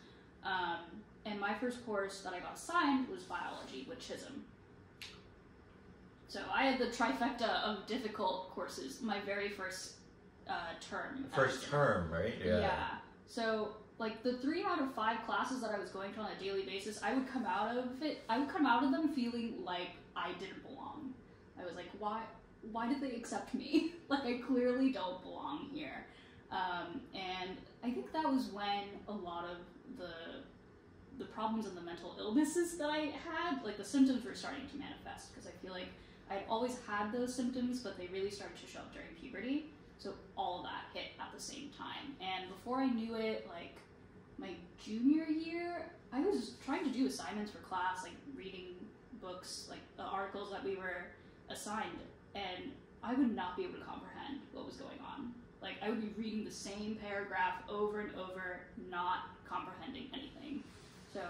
Um, and my first course that I got assigned was biology with Chisholm. So I had the trifecta of difficult courses my very first uh, term. First term, right? Yeah. Yeah. So like the three out of five classes that I was going to on a daily basis, I would come out of it. I would come out of them feeling like I didn't belong. I was like, why? Why did they accept me? like I clearly don't belong here. Um, and I think that was when a lot of the the problems and the mental illnesses that I had, like the symptoms were starting to manifest because I feel like I'd always had those symptoms, but they really started to show up during puberty. So all that hit at the same time. And before I knew it, like my junior year, I was trying to do assignments for class, like reading books, like the articles that we were assigned, and I would not be able to comprehend what was going on. Like I would be reading the same paragraph over and over, not comprehending anything. So,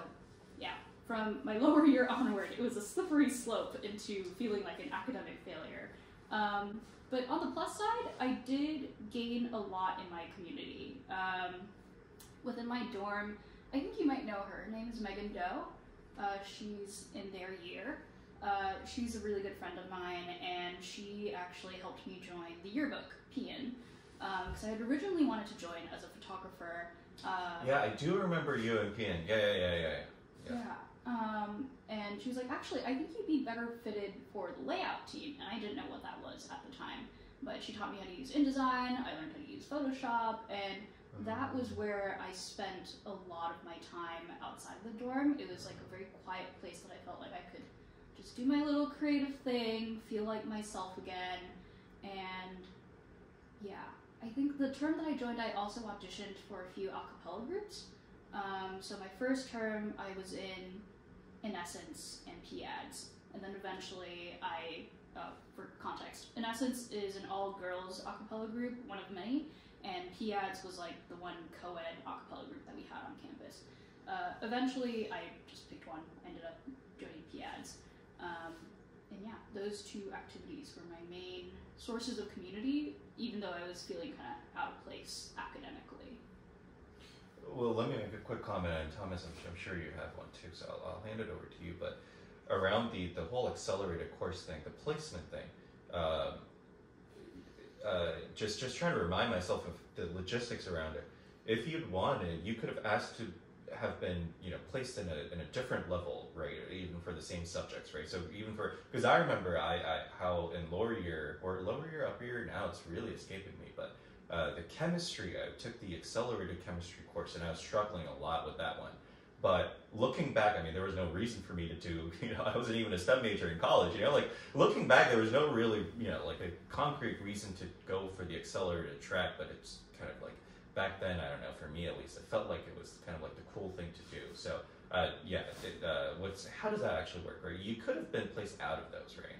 yeah, from my lower year onward, it was a slippery slope into feeling like an academic failure. Um, but on the plus side, I did gain a lot in my community. Um, within my dorm, I think you might know her. Her name is Megan Doe. Uh, she's in their year. Uh, she's a really good friend of mine, and she actually helped me join the yearbook, PEAN, because I had originally wanted to join as a photographer. Uh, Yeah, I do remember you and PEAN. Yeah, yeah, yeah, yeah. Yeah. yeah. Um, and she was like, actually, I think you'd be better fitted for the layout team. And I didn't know what that was at the time. But she taught me how to use InDesign. I learned how to use Photoshop. And that was where I spent a lot of my time outside the dorm. It was like a very quiet place that I felt like I could just do my little creative thing, feel like myself again. And yeah, I think the term that I joined, I also auditioned for a few a cappella groups. Um, so my first term, I was in In Essence and PADS, and then eventually I, uh, for context, In Essence is an all-girls a cappella group, one of many, and PADS was like the one co-ed a cappella group that we had on campus. Uh, eventually, I just picked one. Ended up joining PADS. Um, and yeah, those two activities were my main sources of community, even though I was feeling kind of out of place academically. Well, let me make a quick comment, and Thomas, I'm, I'm sure you have one too, so I'll, I'll hand it over to you. But around the, the whole accelerated course thing, the placement thing, um, uh, just just trying to remind myself of the logistics around it. If you'd wanted, you could have asked to have been you know placed in a, in a different level, right? Even for the same subjects, right? So even for because I remember I, I how in lower year or lower year upper year now it's really escaping me, but uh, the chemistry I took the accelerated chemistry course and I was struggling a lot with that one. But looking back, I mean, there was no reason for me to do, you know, I wasn't even a STEM major in college, you know, like looking back, there was no really, you know, like a concrete reason to go for the accelerated track, but it's kind of like back then, I don't know, for me at least, it felt like it was kind of like the cool thing to do. So, uh, yeah, it, uh, what's, how does that actually work, right? You could have been placed out of those, right?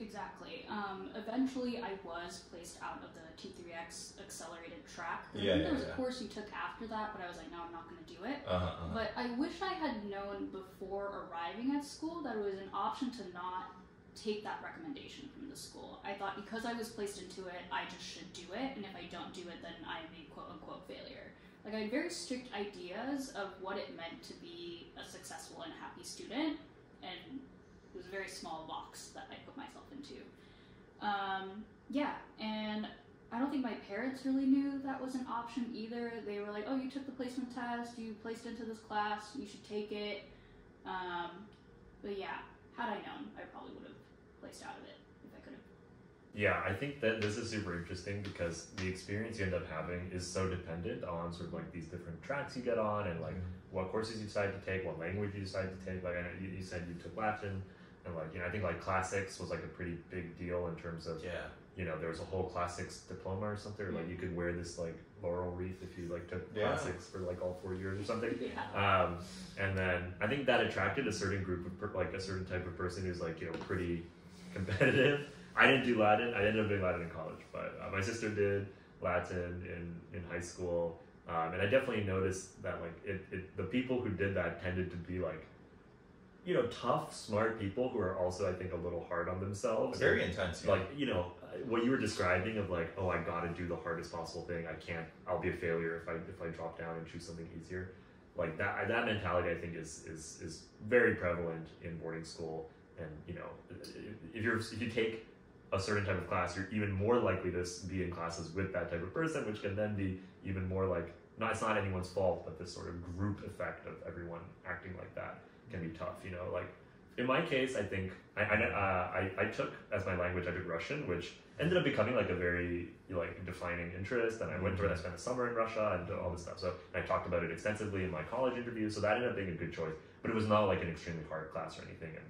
Exactly. Um, eventually, I was placed out of the T3X accelerated track. I Yeah, think yeah, there was yeah. a course you took after that, but I was like, no, I'm not going to do it. Uh-huh, uh-huh. But I wish I had known before arriving at school that it was an option to not take that recommendation from the school. I thought because I was placed into it, I just should do it, and if I don't do it, then I'm a quote unquote failure. Like I had very strict ideas of what it meant to be a successful and happy student, and it was a very small box that I put myself into. Um, yeah, and I don't think my parents really knew that was an option either. They were like, "Oh, you took the placement test. You placed into this class. You should take it." Um, but yeah, had I known, I probably would have placed out of it if I could have. Yeah, I think that this is super interesting because the experience you end up having is so dependent on sort of like these different tracks you get on and like what courses you decide to take, what language you decide to take. Like I know you, you said you took Latin, and like you know I think like classics was like a pretty big deal in terms of yeah. you know there was a whole classics diploma or something. Or, like you could wear this like laurel wreath if you like took Yeah. classics for like all four years or something. Yeah. Um, and then I think that attracted a certain group of per- like a certain type of person who's like you know pretty competitive. I didn't do Latin. I ended up doing Latin in college, but uh, my sister did Latin in, in high school, um, and I definitely noticed that like it, it the people who did that tended to be like you know tough, smart people who are also I think a little hard on themselves. Very intense. Yeah. like you know what you were describing of like oh I got to do the hardest possible thing. I can't. I'll be a failure if I if I drop down and choose something easier. Like that that mentality I think is is is very prevalent in boarding school. And you know if you're if you take a certain type of class, you're even more likely to be in classes with that type of person, which can then be even more like not it's not anyone's fault, but this sort of group effect of everyone acting like that can be tough. You know, like in my case, I think I I, uh, I I took as my language I took Russian, which ended up becoming like a very like defining interest. And I went to it. I spent a summer in Russia and all this stuff. So I talked about it extensively in my college interview. So that ended up being a good choice. But it was not like an extremely hard class or anything. And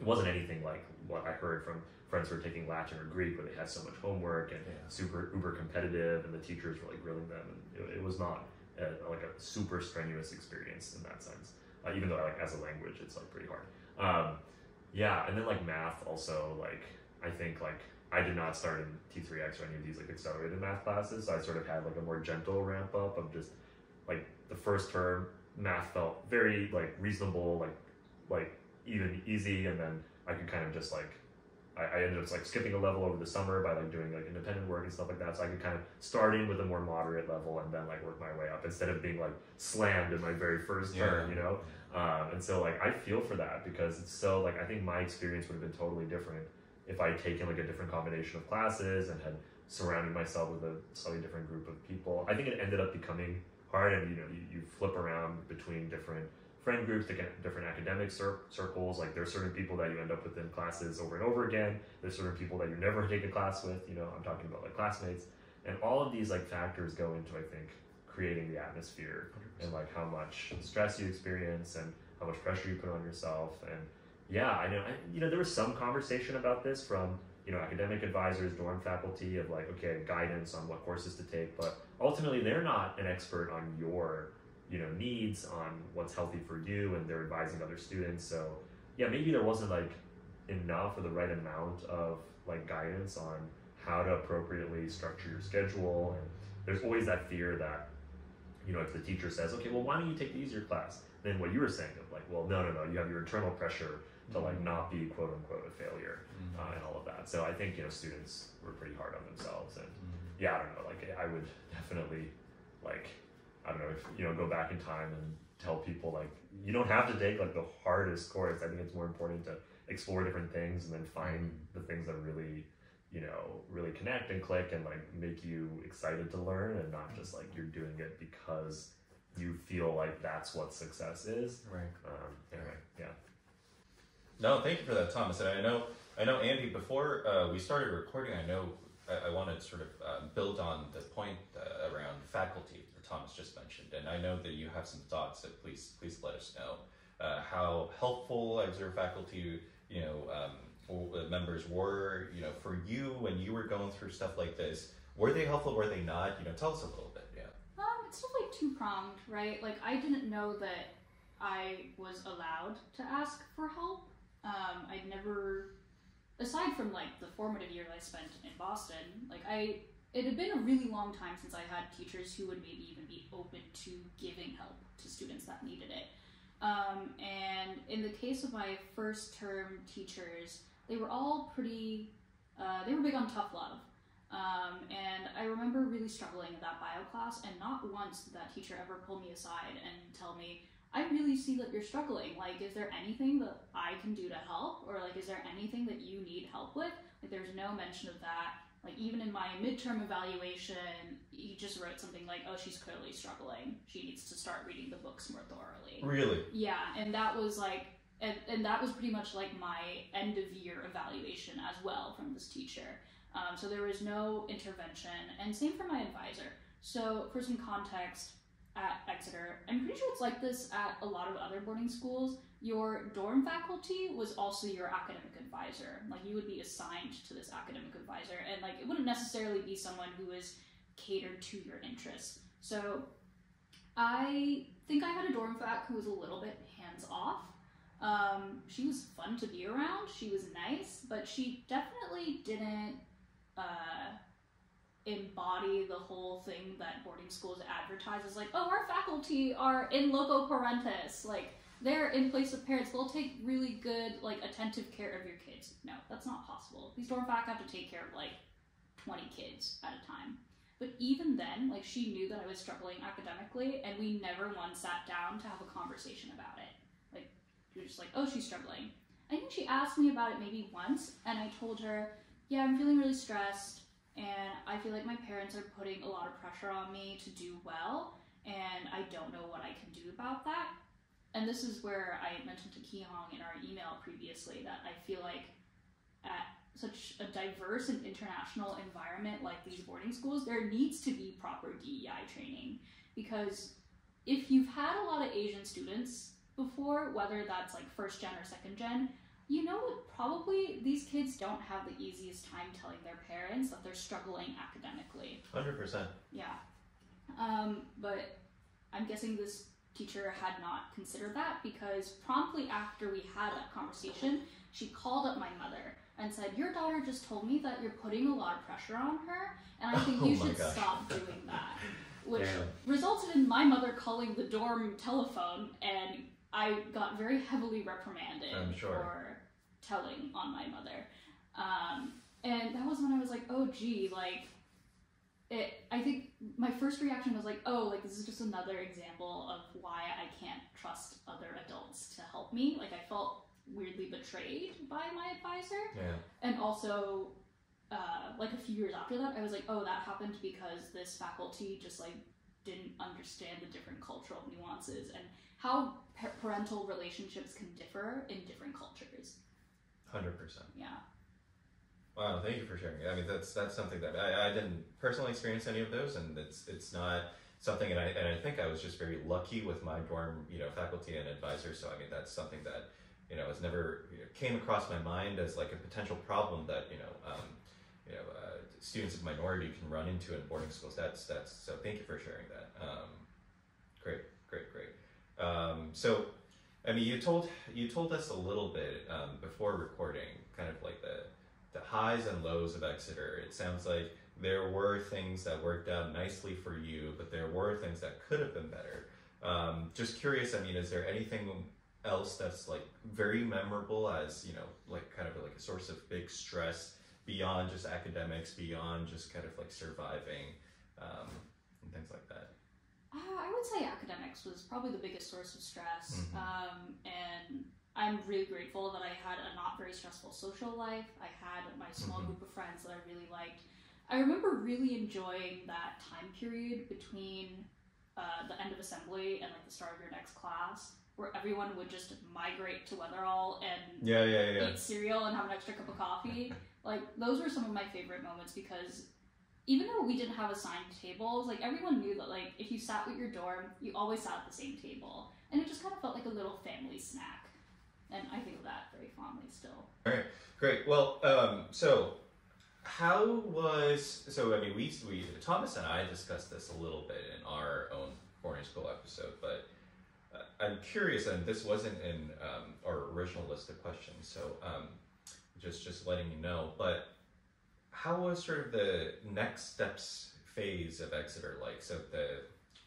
it wasn't anything like what I heard from friends who were taking Latin or Greek, where they had so much homework and Yeah. super uber competitive, and the teachers were like grilling them, and it, it was not a, like a super strenuous experience in that sense. Uh, even though like as a language, it's like pretty hard. Um, yeah, and then like math also like I think like I did not start in T3X or any of these like accelerated math classes. So I sort of had like a more gentle ramp up of just like the first term math felt very like reasonable, like like even easy, and then I could kind of just like I, I ended up like skipping a level over the summer by like doing like independent work and stuff like that. So I could kind of start in with a more moderate level and then like work my way up instead of being like slammed in my very first term, you know. Um, and so like I feel for that because it's so like I think my experience would have been totally different if I had taken like a different combination of classes and had surrounded myself with a slightly different group of people. I think it ended up becoming hard, and you know you, you flip around between different friend groups, different different academic cir- circles. Like there's certain people that you end up with in classes over and over again. There's certain people that you never take a class with. You know, I'm talking about like classmates, and all of these like factors go into I think creating the atmosphere and like how much stress you experience and how much pressure you put on yourself and yeah i know I, you know there was some conversation about this from you know academic advisors dorm faculty of like okay guidance on what courses to take but ultimately they're not an expert on your you know needs on what's healthy for you and they're advising other students. So yeah maybe there wasn't like enough or the right amount of like guidance on how to appropriately structure your schedule. And there's always that fear that you know if the teacher says okay well why don't you take the easier class? Then what you were saying of like, well, no, no, no, you have your internal pressure to like mm-hmm. not be quote unquote a failure mm-hmm. uh, and all of that. So I think you know students were pretty hard on themselves, and mm-hmm. yeah, I don't know, like I would definitely like I don't know if you know go back in time and tell people like you don't have to take like the hardest course. I think it's more important to explore different things and then find the things that really you know really connect and click and like make you excited to learn and not just like you're doing it because you feel like that's what success is. Right. Um, anyway, yeah. No, thank you for that, Thomas. And I know, I know, Andie. Before uh, we started recording, I know I, I wanted to sort of uh, build on the point uh, around faculty that Thomas just mentioned, and I know that you have some thoughts. So please, please let us know uh, how helpful Exeter faculty, you know, um, members were, you know, for you when you were going through stuff like this. Were they helpful? Were they not? You know, tell us a little bit. Yeah. Um, it's of like two pronged, right? Like I didn't know that I was allowed to ask for help. Um, I'd never, aside from like the formative years I spent in Boston, like I, it had been a really long time since I had teachers who would maybe even be open to giving help to students that needed it. Um, and in the case of my first term teachers, they were all pretty, uh, they were big on tough love. Um, and I remember really struggling in that bio class, and not once did that teacher ever pull me aside and tell me, I really see that you're struggling. Like, is there anything that I can do to help? Or, like, is there anything that you need help with? Like, there's no mention of that. Like, even in my midterm evaluation, he just wrote something like, oh, she's clearly struggling. She needs to start reading the books more thoroughly. Really? Yeah, and that was like, and, and that was pretty much like my end of year evaluation as well from this teacher. Um, so there was no intervention, and same for my advisor. So, for some context, at Exeter, I'm pretty sure it's like this at a lot of other boarding schools. Your dorm faculty was also your academic advisor. Like, you would be assigned to this academic advisor, and like, it wouldn't necessarily be someone who is catered to your interests. So, I think I had a dorm fac who was a little bit hands off. Um, she was fun to be around. She was nice, but she definitely didn't uh, embody the whole thing that boarding schools advertise as like, oh, our faculty are in loco parentis, like they're in place of parents. They'll take really good, like attentive care of your kids. No, that's not possible. These dorm fac have to take care of like 20 kids at a time. But even then, like she knew that I was struggling academically, and we never once sat down to have a conversation about it. Like, we were just like, oh, she's struggling. I think she asked me about it maybe once, and I told her, yeah, I'm feeling really stressed, and I feel like my parents are putting a lot of pressure on me to do well, and I don't know what I can do about that. And this is where I mentioned to Kihong in our email previously that I feel like at such a diverse and international environment like these boarding schools, there needs to be proper DEI training because if you've had a lot of Asian students before, whether that's like first gen or second gen, you know probably these kids don't have the easiest time telling their parents that they're struggling academically. Hundred percent. Yeah. Um, but I'm guessing this teacher had not considered that because promptly after we had that conversation, she called up my mother and said, Your daughter just told me that you're putting a lot of pressure on her, and I think Oh you should gosh. stop doing that. Which Damn. resulted in my mother calling the dorm telephone, and I got very heavily reprimanded I'm sure. for telling on my mother. Um, and that was when I was like, oh, gee, like, it. I think my first reaction was like, oh, like this is just another example of why I can't trust other adults to help me. Like I felt weirdly betrayed by my advisor, Yeah. and also. Uh, like a few years after that, I was like, oh, that happened because this faculty just like didn't understand the different cultural nuances and how pa- parental relationships can differ in different cultures. Hundred percent. Yeah. Wow, thank you for sharing. I mean, that's that's something that I, I didn't personally experience any of those, and it's it's not something. And I and I think I was just very lucky with my dorm, you know, faculty and advisors. So I mean, that's something that you know has never you know, came across my mind as like a potential problem that you know, um, you know, uh, students of minority can run into in boarding schools. That's that's so. Thank you for sharing that. Um, great, great, great. Um, so. I mean, you told you told us a little bit um, before recording, kind of like the the highs and lows of Exeter. It sounds like there were things that worked out nicely for you, but there were things that could have been better. Um, just curious. I mean, is there anything else that's like very memorable as you know, like kind of like a source of big stress beyond just academics, beyond just kind of like surviving um, and things like that? Uh, I would say academics was probably the biggest source of stress, Mhm. um, and I'm really grateful that I had a not very stressful social life. I had my small Mhm. group of friends that I really liked. I remember really enjoying that time period between uh, the end of assembly and like the start of your next class, where everyone would just migrate to Wetherell and Yeah, yeah, yeah. eat cereal and have an extra cup of coffee. Like those were some of my favorite moments because even though we didn't have assigned tables, like everyone knew that like if you sat with your dorm, you always sat at the same table, and it just kind of felt like a little family snack. And I think of that very fondly still. All right, great. Well, um, so how was so? I mean, we we Thomas and I discussed this a little bit in our own boarding school episode, but uh, I'm curious, and this wasn't in um, our original list of questions, so um, just just letting you know. But how was sort of the next steps phase of Exeter like? So the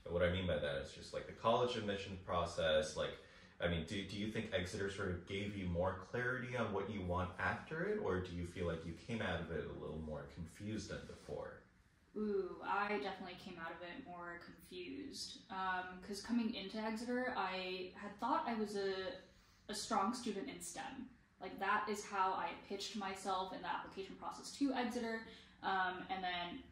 what I mean by that is just like the college admission process, like I mean, do, do you think Exeter sort of gave you more clarity on what you want after it, or do you feel like you came out of it a little more confused than before? Ooh, I definitely came out of it more confused. Um, because coming into Exeter, I had thought I was a, a strong student in STEM. Like, that is how I pitched myself in the application process to Exeter. Um, and then,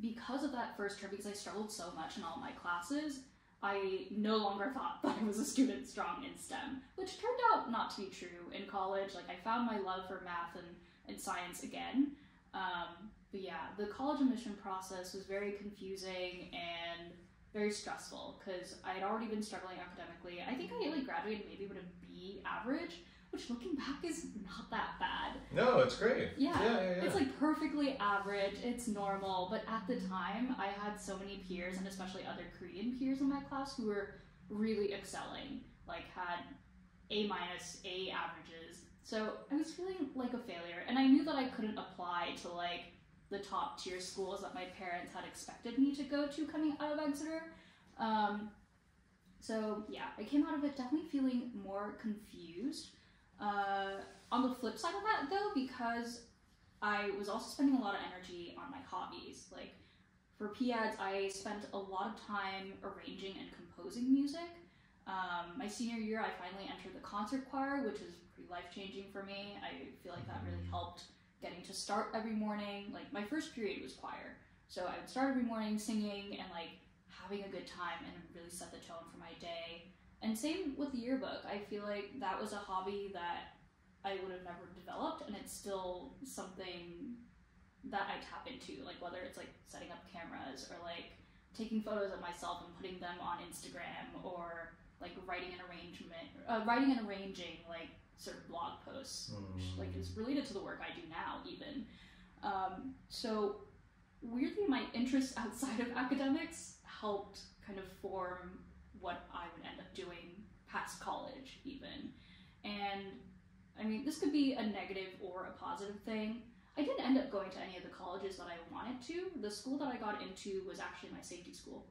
because of that first term, because I struggled so much in all my classes, I no longer thought that I was a student strong in STEM, which turned out not to be true in college. Like, I found my love for math and, and science again. Um, but yeah, the college admission process was very confusing and very stressful because I had already been struggling academically. I think I like graduated maybe with a B average, which looking back is not that bad. No, it's great. Yeah, yeah, yeah. yeah. It's like perfectly average, it's normal, but at the time I had so many peers and especially other Korean peers in my class who were really excelling, like had A minus, A averages. So I was feeling like a failure and I knew that I couldn't apply to like the top tier schools that my parents had expected me to go to coming out of Exeter. Um, so yeah, I came out of it definitely feeling more confused. Uh, on the flip side of that, though, because I was also spending a lot of energy on my hobbies. Like for PADS, I spent a lot of time arranging and composing music. Um, my senior year, I finally entered the concert choir, which was pretty life changing for me. I feel like that really helped getting to start every morning. Like my first period was choir, so I would start every morning singing and like having a good time and really set the tone for my day. And same with the yearbook. I feel like that was a hobby that I would have never developed, and it's still something that I tap into. Like whether it's like setting up cameras or like taking photos of myself and putting them on Instagram, or like writing an arrangement, uh, writing and arranging like sort of blog posts, which like is related to the work I do now even. Um, so weirdly, my interests outside of academics helped kind of form what I would end up doing past college, even. And I mean, this could be a negative or a positive thing. I didn't end up going to any of the colleges that I wanted to. The school that I got into was actually my safety school.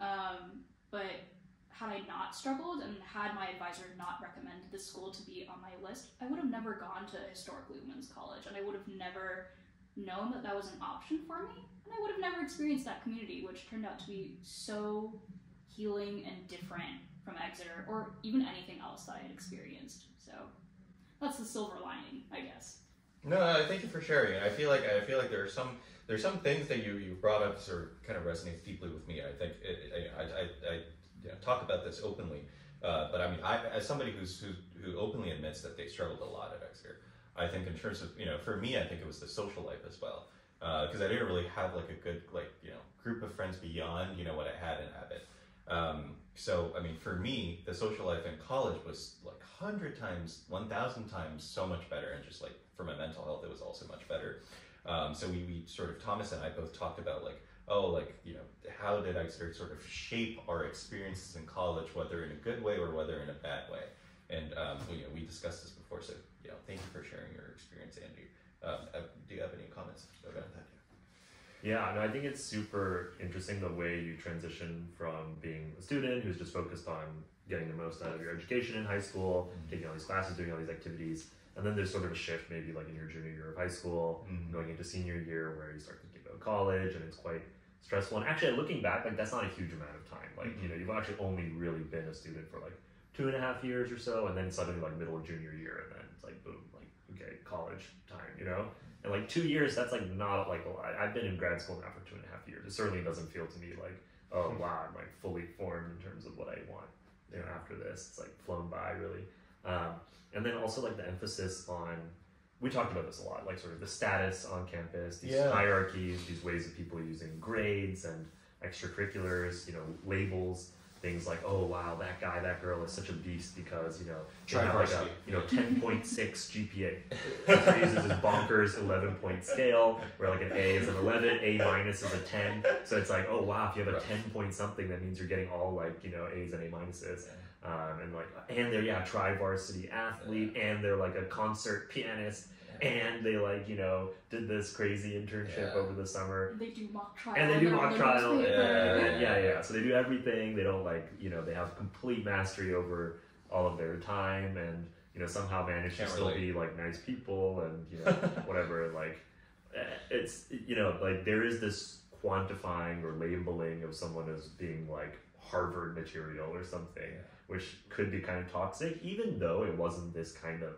Um, but had I not struggled and had my advisor not recommended this school to be on my list, I would have never gone to historically women's college and I would have never known that that was an option for me. And I would have never experienced that community, which turned out to be so healing and different from Exeter or even anything else that I had experienced. So that's the silver lining, I guess. No, no, thank you for sharing. I feel like I feel like there are some there's some things that you you brought up sort of kind of resonates deeply with me. I think it, I, I, I you know, talk about this openly, uh, but I mean, I as somebody who's who, who openly admits that they struggled a lot at Exeter, I think in terms of you know, for me, I think it was the social life as well, because I didn't really have like a good like you know group of friends beyond you know what I had in Abbot. Um, so I mean, for me, the social life in college was like hundred times, one thousand times so much better, and just like for my mental health, it was also much better. Um, so we, we sort of Thomas and I both talked about like oh like you know how did Exeter sort of shape our experiences in college, whether in a good way or whether in a bad way. And um, we, you know, we discussed this before, so you know, thank you for sharing your experience, Andie. Um, uh, do you have any comments about that? Yeah, no, I think it's super interesting the way you transition from being a student who's just focused on getting the most out of your education in high school, Mhm. taking all these classes, doing all these activities, and then there's sort of a shift maybe like in your junior year of high school, Mhm. going into senior year where you start thinking about college and it's quite stressful. And actually, looking back, like that's not a huge amount of time. Like you know, you've actually only really been a student for like two and a half years or so, and then suddenly like middle of junior year, and then it's like boom, like okay, college time, you know. And like two years, that's like not like a lot. I've been in grad school now for two and a half years. It certainly doesn't feel to me like oh wow, I'm like fully formed in terms of what I want. You know, after this, it's like flown by really. Um, and then also like the emphasis on we talked about this a lot, like sort of the status on campus, these Yeah. hierarchies, these ways of people using grades and extracurriculars, you know, labels, things like, oh wow, that guy, that girl is such a beast because, you know, they have like a you know ten point six GPA. He uses his bonkers eleven point scale, where like an A is an eleven, A minus is a ten. So it's like, oh wow, if you have a Right. ten point something, that means you're getting all like, you know, A's and A minuses. Um, and like, and they're yeah, tri varsity athlete, and they're like a concert pianist, and they like you know did this crazy internship Yeah. over the summer. They do mock trial. And they do mock trial, newspaper. and then, yeah, yeah. So they do everything. They don't like you know they have complete mastery over all of their time, and you know somehow manage Can't to still relate. be like nice people, and you know whatever. Like eh, it's you know like there is this quantifying or labeling of someone as being like Harvard material or something, which could be kind of toxic, even though it wasn't this kind of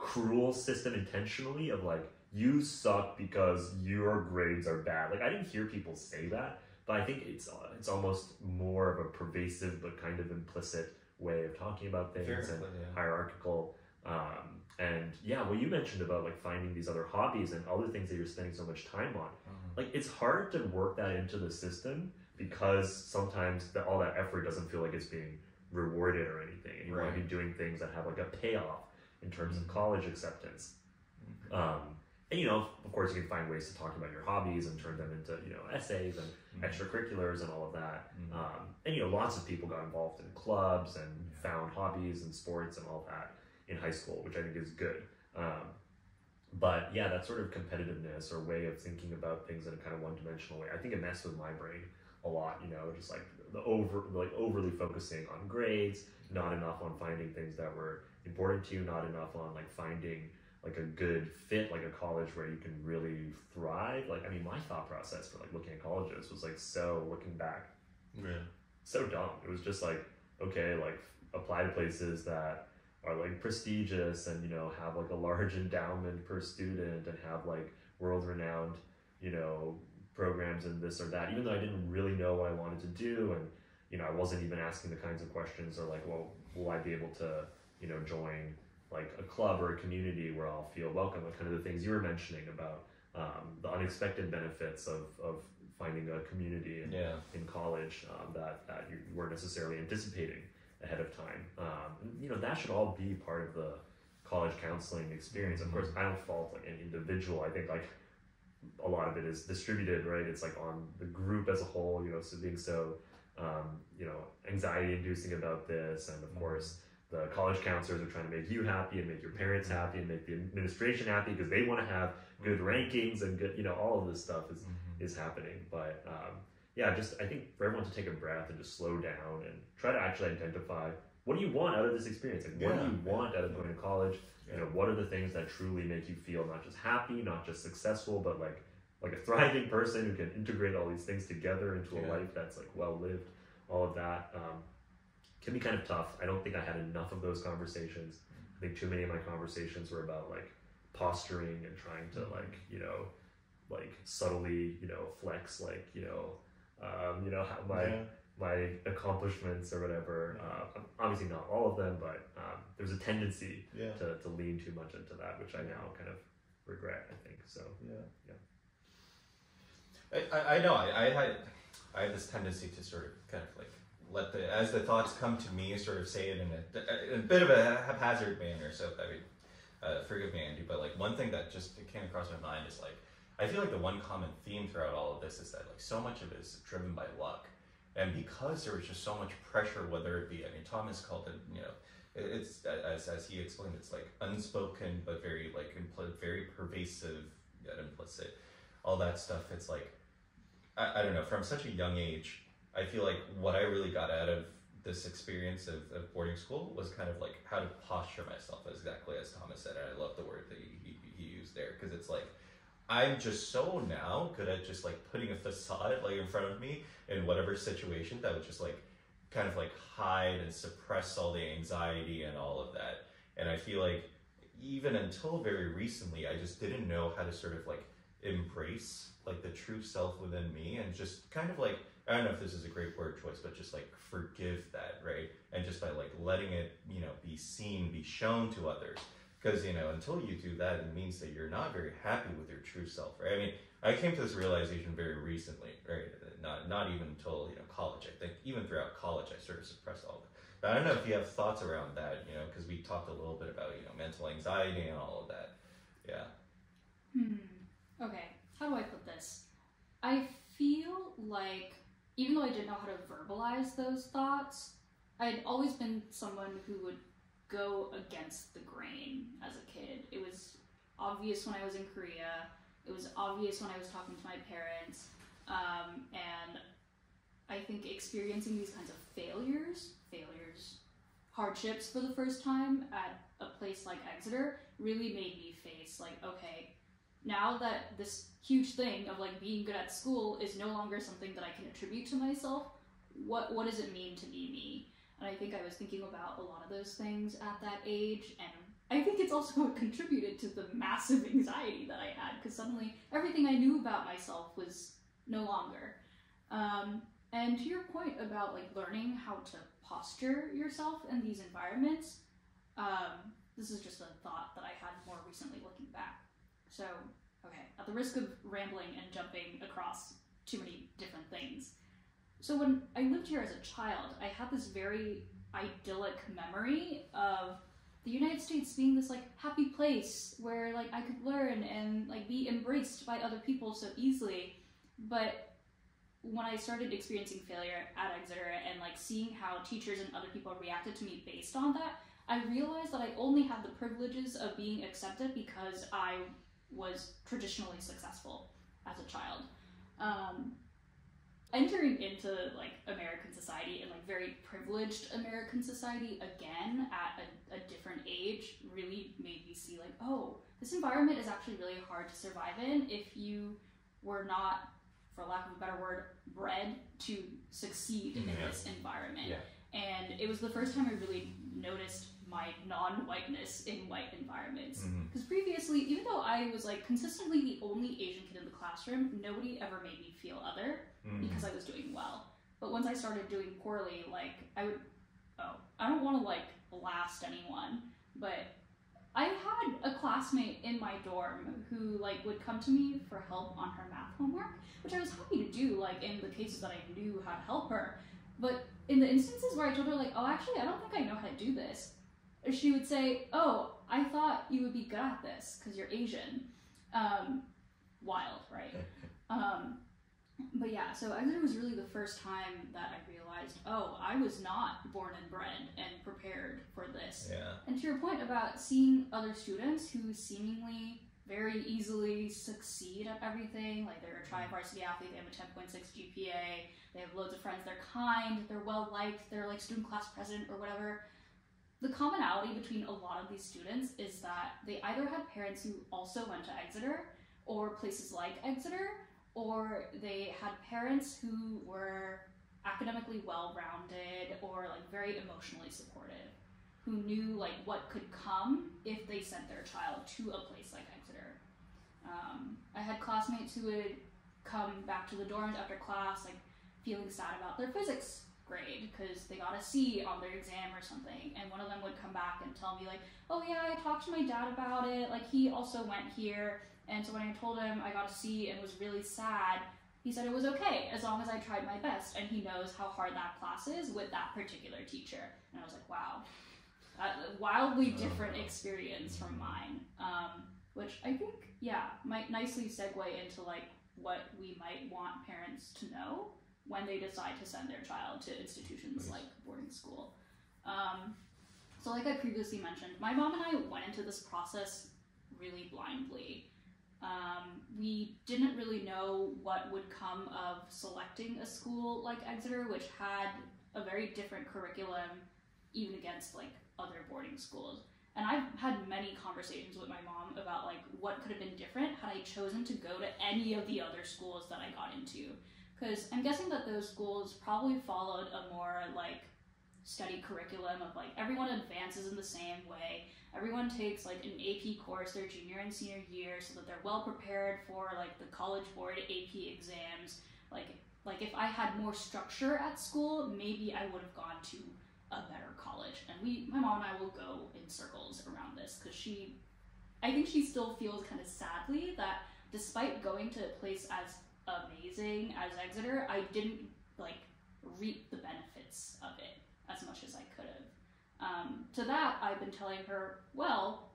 cruel system intentionally of like you suck because your grades are bad. Like I didn't hear people say that, but I think it's uh, it's almost more of a pervasive but kind of implicit way of talking about things Very and yeah. hierarchical. Um, and yeah, what you mentioned about like finding these other hobbies and other things that you're spending so much time on, Mhm. like it's hard to work that into the system because sometimes the, all that effort doesn't feel like it's being rewarded or anything, and you want to be doing things that have like a payoff in terms of college acceptance. Mhm. Um, and you know, of course, you can find ways to talk about your hobbies and turn them into you know essays and Mhm. extracurriculars and all of that. Mhm. Um, and you know, lots of people got involved in clubs and Yeah. found hobbies and sports and all that in high school, which I think is good. Um, but yeah, that sort of competitiveness or way of thinking about things in a kind of one-dimensional way, I think it messed with my brain a lot. You know, just like the over, like overly focusing on grades, not enough on finding things that were important to you, not enough on like finding like a good fit, like a college where you can really thrive. Like, I mean, my thought process for like looking at colleges was like so looking back Yeah. so dumb. It was just like, okay, like apply to places that are like prestigious and you know have like a large endowment per student and have like world renowned, you know, programs and this or that. Even though I didn't really know what I wanted to do and you know I wasn't even asking the kinds of questions or like, well, will I be able to you know join like a club or a community where I'll feel welcome? Like kind of the things you were mentioning about um, the unexpected benefits of of finding a community and Yeah. in college um, that, that you weren't necessarily anticipating ahead of time. Um, and, you know, that should all be part of the college counseling experience. Of course, I don't fault like any individual. I think like a lot of it is distributed, right? It's like on the group as a whole, you know, so being so, um, you know, anxiety inducing about this. And of course, the college counselors are trying to make you happy and make your parents happy and make the administration happy because they want to have good rankings and good, you know, all of this stuff is Mhm. is happening. But um, yeah, just I think for everyone to take a breath and just slow down and try to actually identify what do you want out of this experience? Like, what Yeah. do you want out of going to college? You know, what are the things that truly make you feel not just happy, not just successful, but like like a thriving person who can integrate all these things together into a Yeah. life that's like well lived. All of that um, can be kind of tough. I don't think I had enough of those conversations. I think too many of my conversations were about like posturing and trying to like you know like subtly you know flex like you know um, you know my Yeah. my accomplishments or whatever. Uh, obviously not all of them, but um, there's a tendency Yeah. to, to lean too much into that, which I now kind of regret. I think so. Yeah. Yeah. I, I, I know. I, I had I had this tendency to sort of kind of like let the as the thoughts come to me, sort of say it in a, a bit of a haphazard manner. So I mean, uh, forgive me, Andie, but like one thing that just came across my mind is like I feel like the one common theme throughout all of this is that like so much of it is driven by luck, and because there was just so much pressure, whether it be I mean Thomas called it you know it's as as he explained it's like unspoken but very like impl- very pervasive yet implicit all that stuff. It's like, I, I don't know, from such a young age, I feel like what I really got out of this experience of, of boarding school was kind of like how to posture myself, exactly as Thomas said. And I love the word that he, he, he used there because it's like, I'm just so now good at just like putting a facade like in front of me in whatever situation that would just like kind of like hide and suppress all the anxiety and all of that. And I feel like even until very recently, I just didn't know how to sort of like embrace like the true self within me and just kind of like I don't know if this is a great word choice, but just like forgive that, right? And just by like letting it, you know, be seen, be shown to others. Because, you know, until you do that, it means that you're not very happy with your true self, right? I mean, I came to this realization very recently, right? Not, not even until, you know, college. I think even throughout college, I sort of suppressed all of it. But I don't know if you have thoughts around that, you know, because we talked a little bit about, you know, mental anxiety and all of that. Yeah. Hmm. Okay. How do I put this? I feel like even though I didn't know how to verbalize those thoughts, I'd always been someone who would go against the grain as a kid. It was obvious when I was in Korea. It was obvious when I was talking to my parents. Um, and I think experiencing these kinds of failures, failures, hardships for the first time at a place like Exeter really made me face like, okay, now that this huge thing of like being good at school is no longer something that I can attribute to myself, what what does it mean to be me? And I think I was thinking about a lot of those things at that age, and I think it's also contributed to the massive anxiety that I had because suddenly everything I knew about myself was no longer. Um, and to your point about like learning how to posture yourself in these environments, um, this is just a thought that I had more recently looking back. So, okay, at the risk of rambling and jumping across too many different things. So, when I lived here as a child, I had this very idyllic memory of the United States being this like happy place where like I could learn and like be embraced by other people so easily. But when I started experiencing failure at Exeter and like seeing how teachers and other people reacted to me based on that, I realized that I only had the privileges of being accepted because I was traditionally successful as a child. Um, entering into like American society and like very privileged American society again at a, a different age really made me see like, oh, this environment is actually really hard to survive in if you were not for lack of a better word, bred to succeed in Yeah. this environment. Yeah. And it was the first time I really noticed my non-whiteness in white environments. Because previously, even though I was like consistently the only Asian kid in the classroom, nobody ever made me feel other Mhm. because I was doing well. But once I started doing poorly, like I would, oh, I don't want to like blast anyone, but I had a classmate in my dorm who like would come to me for help on her math homework, which I was happy to do, like in the cases that I knew how to help her. But in the instances where I told her like, oh, actually, I don't think I know how to do this, she would say, oh, I thought you would be good at this because you're Asian. Um, wild, right? Um, but yeah, so Exeter was really the first time that I realized, oh, I was not born and bred and prepared for this. Yeah. And to your point about seeing other students who seemingly very easily succeed at everything, like they're a tri-varsity athlete, they have a 10.6 GPA, they have loads of friends, they're kind, they're well liked, they're like student class president or whatever. The commonality between a lot of these students is that they either had parents who also went to Exeter or places like Exeter, or they had parents who were academically well-rounded or like very emotionally supportive who knew like what could come if they sent their child to a place like Exeter. Um, I had classmates who would come back to the dorms after class, like feeling sad about their physics grade because they got a C on their exam or something, and one of them would come back and tell me like, "Oh yeah, I talked to my dad about it. Like he also went here, and so when I told him I got a C and was really sad." He said it was okay as long as I tried my best, and he knows how hard that class is with that particular teacher. And I was like, wow, a wildly different experience from mine. Um, which I think, yeah, might nicely segue into like what we might want parents to know when they decide to send their child to institutions Please. like boarding school. Um, so, like I previously mentioned, my mom and I went into this process really blindly. Um, we didn't really know what would come of selecting a school like Exeter, which had a very different curriculum, even against like other boarding schools. And I've had many conversations with my mom about like what could have been different had I chosen to go to any of the other schools that I got into. Because I'm guessing that those schools probably followed a more like study curriculum of like everyone advances in the same way. Everyone takes like an AP course their junior and senior year so that they're well prepared for like the college board AP exams. Like like if I had more structure at school, maybe I would have gone to a better college. And we my mom and I will go in circles around this cuz she I think she still feels kind of sadly that despite going to a place as amazing as Exeter, I didn't like reap the benefits of it as much as I could have. Um, to that, I've been telling her, well,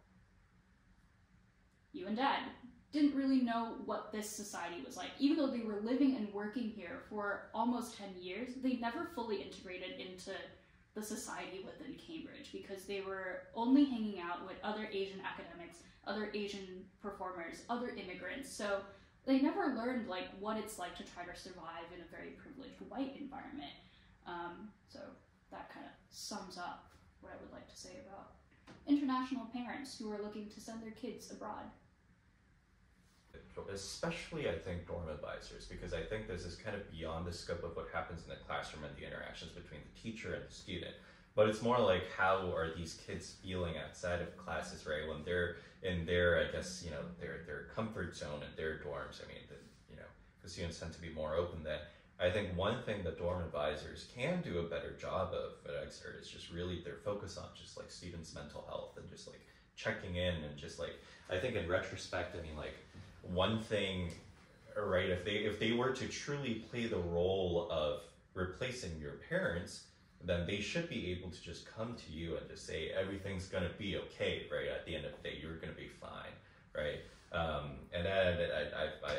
you and dad didn't really know what this society was like. Even though they were living and working here for almost 10 years, they never fully integrated into the society within Cambridge because they were only hanging out with other Asian academics, other Asian performers, other immigrants. So they never learned like what it's like to try to survive in a very privileged white environment. Um, so that kind of sums up what I would like to say about international parents who are looking to send their kids abroad. especially I think dorm advisors, because I think this is kind of beyond the scope of what happens in the classroom and the interactions between the teacher and the student. But it's more like how are these kids feeling outside of classes, right? When they're in their, I guess, you know, their their comfort zone in their dorms. I mean, the, you know, because students tend to be more open. That I think one thing that dorm advisors can do a better job of at Exeter is just really their focus on just like students' mental health and just like checking in and just like I think in retrospect, I mean, like one thing, right? If they if they were to truly play the role of replacing your parents, then they should be able to just come to you and just say everything's gonna be okay, right? At the end of the day, you're gonna be fine, right? Um, and I, I, I,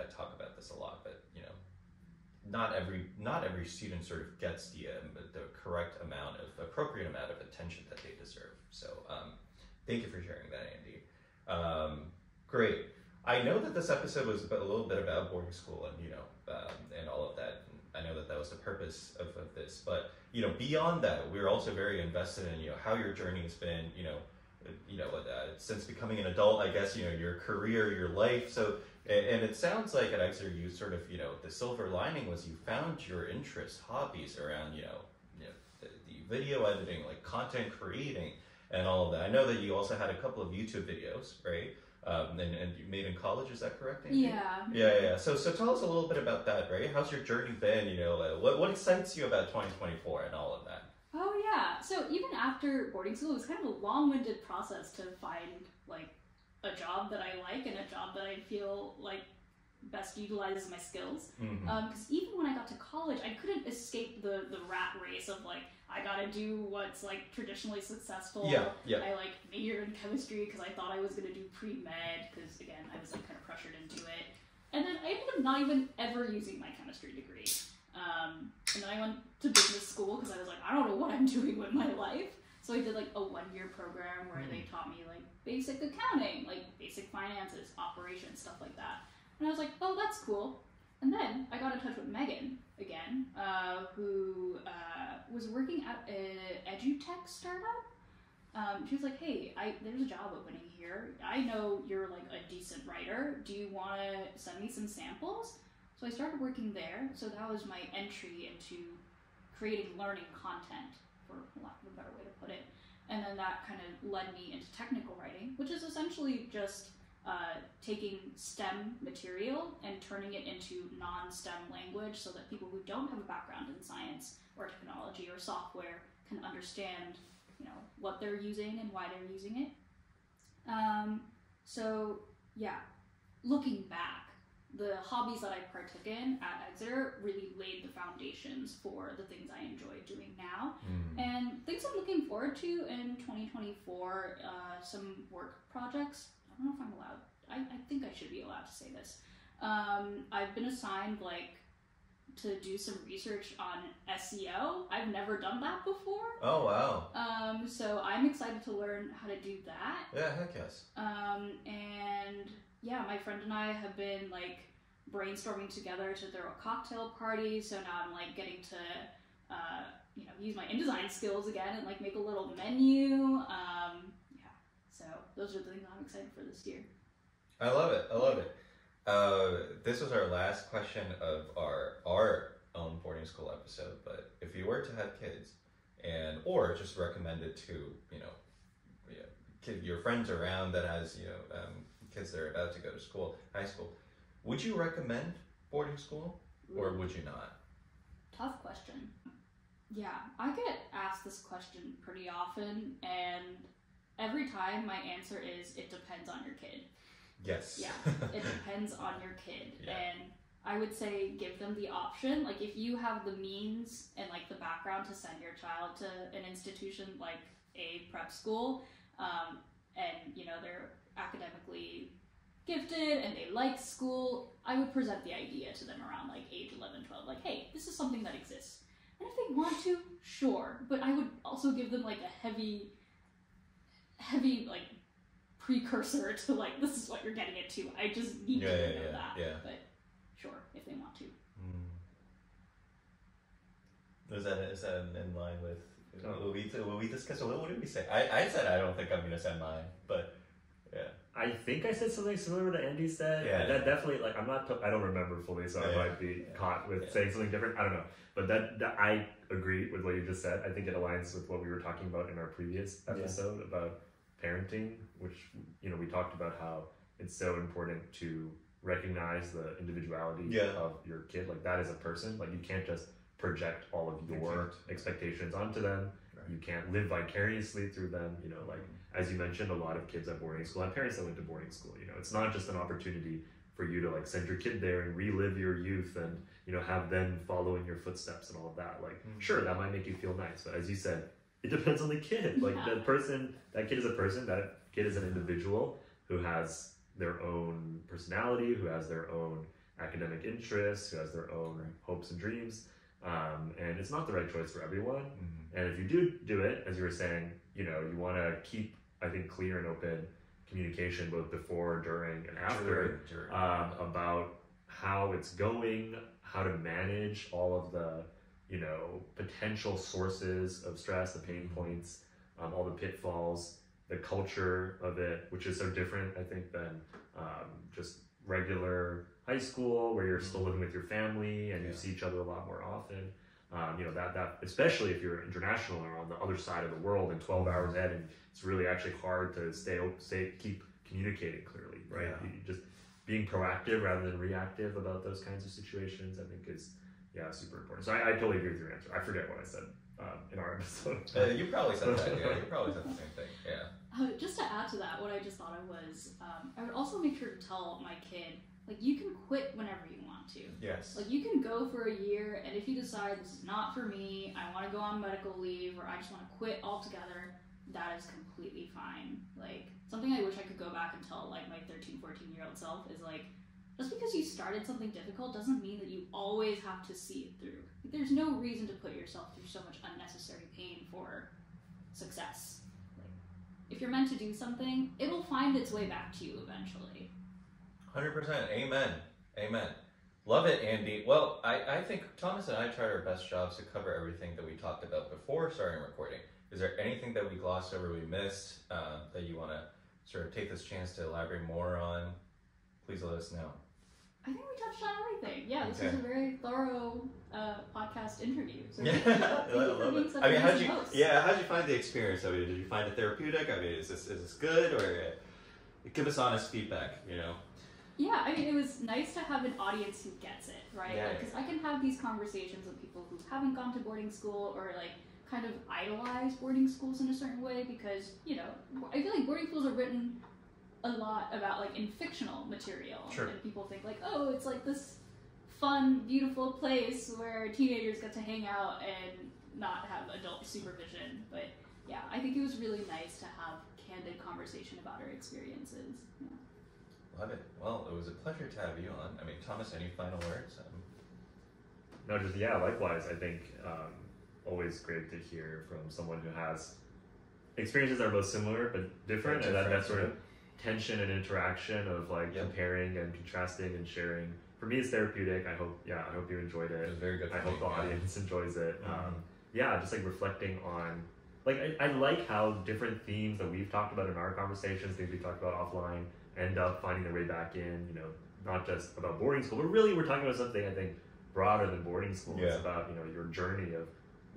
I talk about this a lot, but you know, not every not every student sort of gets the um, the correct amount of appropriate amount of attention that they deserve. So um, thank you for sharing that, Andie. Um, great. I know that this episode was a little bit about boarding school and you know um, and all of that. I know that that was the purpose of, of this, but you know beyond that, we're also very invested in you know how your journey has been. You know, you know uh, since becoming an adult, I guess you know your career, your life. So and, and it sounds like at Exeter you sort of you know the silver lining was you found your interests, hobbies around you know, you know the, the video editing, like content creating, and all of that. I know that you also had a couple of YouTube videos, right? Um, and, and you made in college, is that correct? Andie? Yeah. Yeah, yeah. So, so tell us a little bit about that, right? How's your journey been? You know, uh, what what excites you about 2024 and all of that? Oh yeah. So even after boarding school, it was kind of a long-winded process to find like a job that I like and a job that I feel like best utilizes my skills. Because even when I got to college, I couldn't escape the the rat race of like I gotta do what's like traditionally successful. yeah, yeah. I like majored in chemistry because I thought I was gonna do pre med because again I was like kind of pressured into it, and then I ended up not even ever using my chemistry degree. Um, and then I went to business school because I was like I don't know what I'm doing with my life. So I did like a one year program where they taught me like basic accounting, like basic finances, operations, stuff like that. And I was like, oh, that's cool. And then I got in touch with Megan again, uh, who uh, was working at an edutech startup. Um, she was like, "Hey, I, there's a job opening here. I know you're like a decent writer. Do you want to send me some samples?" So I started working there. So that was my entry into creating learning content, for lack of a better way to put it. And then that kind of led me into technical writing, which is essentially just uh, taking STEM material and turning it into non-STEM language so that people who don't have a background in science or technology or software can understand, you know, what they're using and why they're using it. Um, so yeah, looking back, the hobbies that I partook in at Exeter really laid the foundations for the things I enjoy doing now. Mm. And things I'm looking forward to in 2024, uh, some work projects. I don't know if I'm allowed. I, I think I should be allowed to say this. Um, I've been assigned like to do some research on SEO. I've never done that before. Oh wow. Um, so I'm excited to learn how to do that. Yeah, heck yes. Um, and yeah, my friend and I have been like brainstorming together to throw a cocktail party. So now I'm like getting to, uh, you know, use my InDesign skills again and like make a little menu. Um. So those are the things I'm excited for this year. I love it. I love it. Uh, this was our last question of our our own boarding school episode. But if you were to have kids, and or just recommend it to you know, yeah, kid, your friends around that has you know um, kids that are about to go to school, high school, would you recommend boarding school or would you not? Tough question. Yeah, I get asked this question pretty often, and every time my answer is it depends on your kid. Yes. Yeah, it depends on your kid. Yeah. And I would say give them the option. Like, if you have the means and like the background to send your child to an institution like a prep school, um, and you know they're academically gifted and they like school, I would present the idea to them around like age 11, 12. Like, hey, this is something that exists. And if they want to, sure. But I would also give them like a heavy, heavy like precursor to like this is what you're getting into. I just need Yeah, you yeah, to know yeah, that. yeah. But sure, if they want to. Mm. Is that is that in line with Oh. what we what we discussed? What, what did we say? I, I said I don't think I'm gonna send mine, but yeah. I think I said something similar to Andie said. Yeah. That definitely like I'm not. I don't remember fully, so I Yeah. might be Yeah. caught with Yeah. saying something different. I don't know, but that, that I agree with what you just said. I think it aligns with what we were talking about in our previous Yeah. episode about parenting, which you know we talked about how it's so important to recognize the individuality Yeah. of your kid. Like that is a person. Like you can't just project all of your expectations onto them. Right. You can't live vicariously through them. You know, like as you mentioned, a lot of kids at boarding school have parents that went to boarding school. You know, it's not just an opportunity for you to like send your kid there and relive your youth and you know have them follow in your footsteps and all of that. Like, Mhm. sure, that might make you feel nice, but as you said, it depends on the kid. Like Yeah. that person, that kid is a person. That kid is an individual who has their own personality, who has their own academic interests, who has their own Right. hopes and dreams. Um, and it's not the right choice for everyone. Mhm. And if you do do it, as you were saying, you know, you want to keep, I think, clear and open communication both before, during, and after Sure, sure. um, about how it's going, how to manage all of the, you know, potential sources of stress, the pain points, um, all the pitfalls, the culture of it, which is so different, I think, than um, just regular high school where you're still living with your family and you see each other a lot more often. Um, you know that that especially if you're international or on the other side of the world and 12 hours ahead, and it's really actually hard to stay stay keep communicating clearly, right? Yeah. Just being proactive rather than reactive about those kinds of situations, I think is yeah super important. So I, I totally agree with your answer. I forget what I said um, in our episode. Uh, you probably said that. Yeah, you probably said the same thing. Yeah. Uh, just to add to that, what I just thought of was um, I would also make sure to tell my kid like you can quit whenever you want to. Yes. Like you can go for a year, and if you decide this is not for me, I want to go on medical leave, or I just want to quit altogether, that is completely fine. Like something I wish I could go back and tell like my 13, 14 year old self is like, just because you started something difficult doesn't mean that you always have to see it through. There's no reason to put yourself through so much unnecessary pain for success. Like, if you're meant to do something, it will find its way back to you eventually. Hundred percent. Amen. Amen. Love it, Andie. Well, I, I think Thomas and I tried our best jobs to cover everything that we talked about before starting recording. Is there anything that we glossed over, we missed, um, that you want to sort of take this chance to elaborate more on? Please let us know. I think we touched on everything. Yeah, this Okay. was a very thorough uh, podcast interview. So Yeah, thank you, thank you I love it. I mean, how'd you? host. Yeah, how'd you find the experience? I mean, did you find it therapeutic? I mean, is this is this good or uh, give us honest feedback? You know. Yeah, I mean, it was nice to have an audience who gets it, right? Yeah, Because I can have these conversations with people who haven't gone to boarding school or like kind of idolize boarding schools in a certain way because you know I feel like boarding schools are written a lot about like in fictional material, Sure. and people think like, oh, it's like this fun, beautiful place where teenagers get to hang out and not have adult supervision. But yeah, I think it was really nice to have candid conversation about our experiences. Yeah. Love it. Well, it was a pleasure to have you on. I mean, Thomas, any final words? Um, no, just yeah. Likewise, I think um, always great to hear from someone who has experiences that are both similar but different, and that, that sort of tension and interaction of like Yep. comparing and contrasting and sharing. For me, it's therapeutic. I hope, yeah, I hope you enjoyed It it. very good. I hope me, the yeah. audience enjoys it. Um, Mhm. yeah, just like reflecting on, like I, I like how different themes that we've talked about in our conversations, things we talked about offline, end up finding their way back in. You know, not just about boarding school, but really we're talking about something I think broader than boarding school. It's about you know your journey of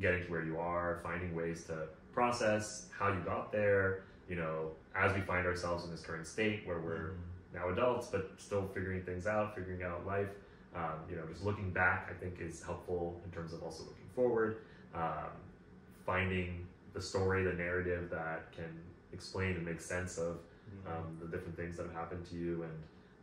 getting to where you are, finding ways to process how you got there. You know, as we find ourselves in this current state where we're now adults, but still figuring things out, figuring out life. Um, you know, just looking back, I think is helpful in terms of also looking forward. Um, finding the story, the narrative that can explain and make sense of um, the different things that have happened to you, and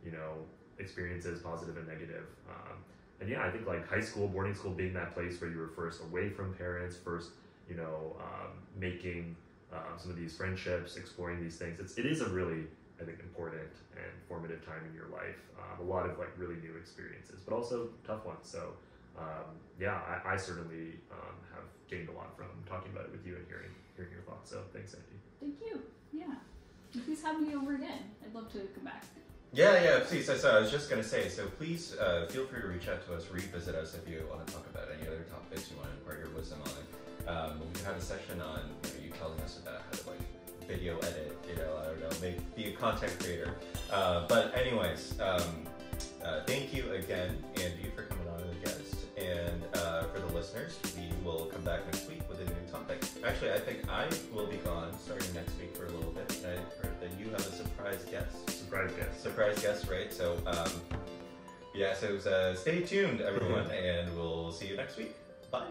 you know, experiences, positive and negative. Um, and yeah, I think like high school, boarding school, being that place where you were first away from parents, first, you know, um, making um, some of these friendships, exploring these things. It's it is a really I think important and formative time in your life. Um, a lot of like really new experiences, but also tough ones. So um, yeah, I, I certainly um, have gained a lot from talking about it with you and hearing hearing your thoughts. So thanks, Andie. Thank you. Yeah. Please have me over again. I'd love to come back. Yeah, yeah, please. So, so I was just going to say, so please uh, feel free to reach out to us, revisit us if you want to talk about any other topics you want to impart your wisdom on. Um, we can have a session on you, know, you telling us about how to like video edit, you know, I don't know, make be a content creator. Uh, but anyways, um, uh, thank you again, Andie, for coming on as a guest. And uh, for the listeners, we will come back next week with a new topic. Actually, I think I will be gone starting next week for a little bit. I heard that you have a surprise guest Surprise guest. surprise guest, right? So, um, yeah, so uh, stay tuned, everyone, and we'll see you next week. Bye.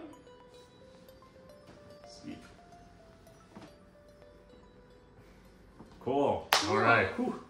Cool. All right. Whew.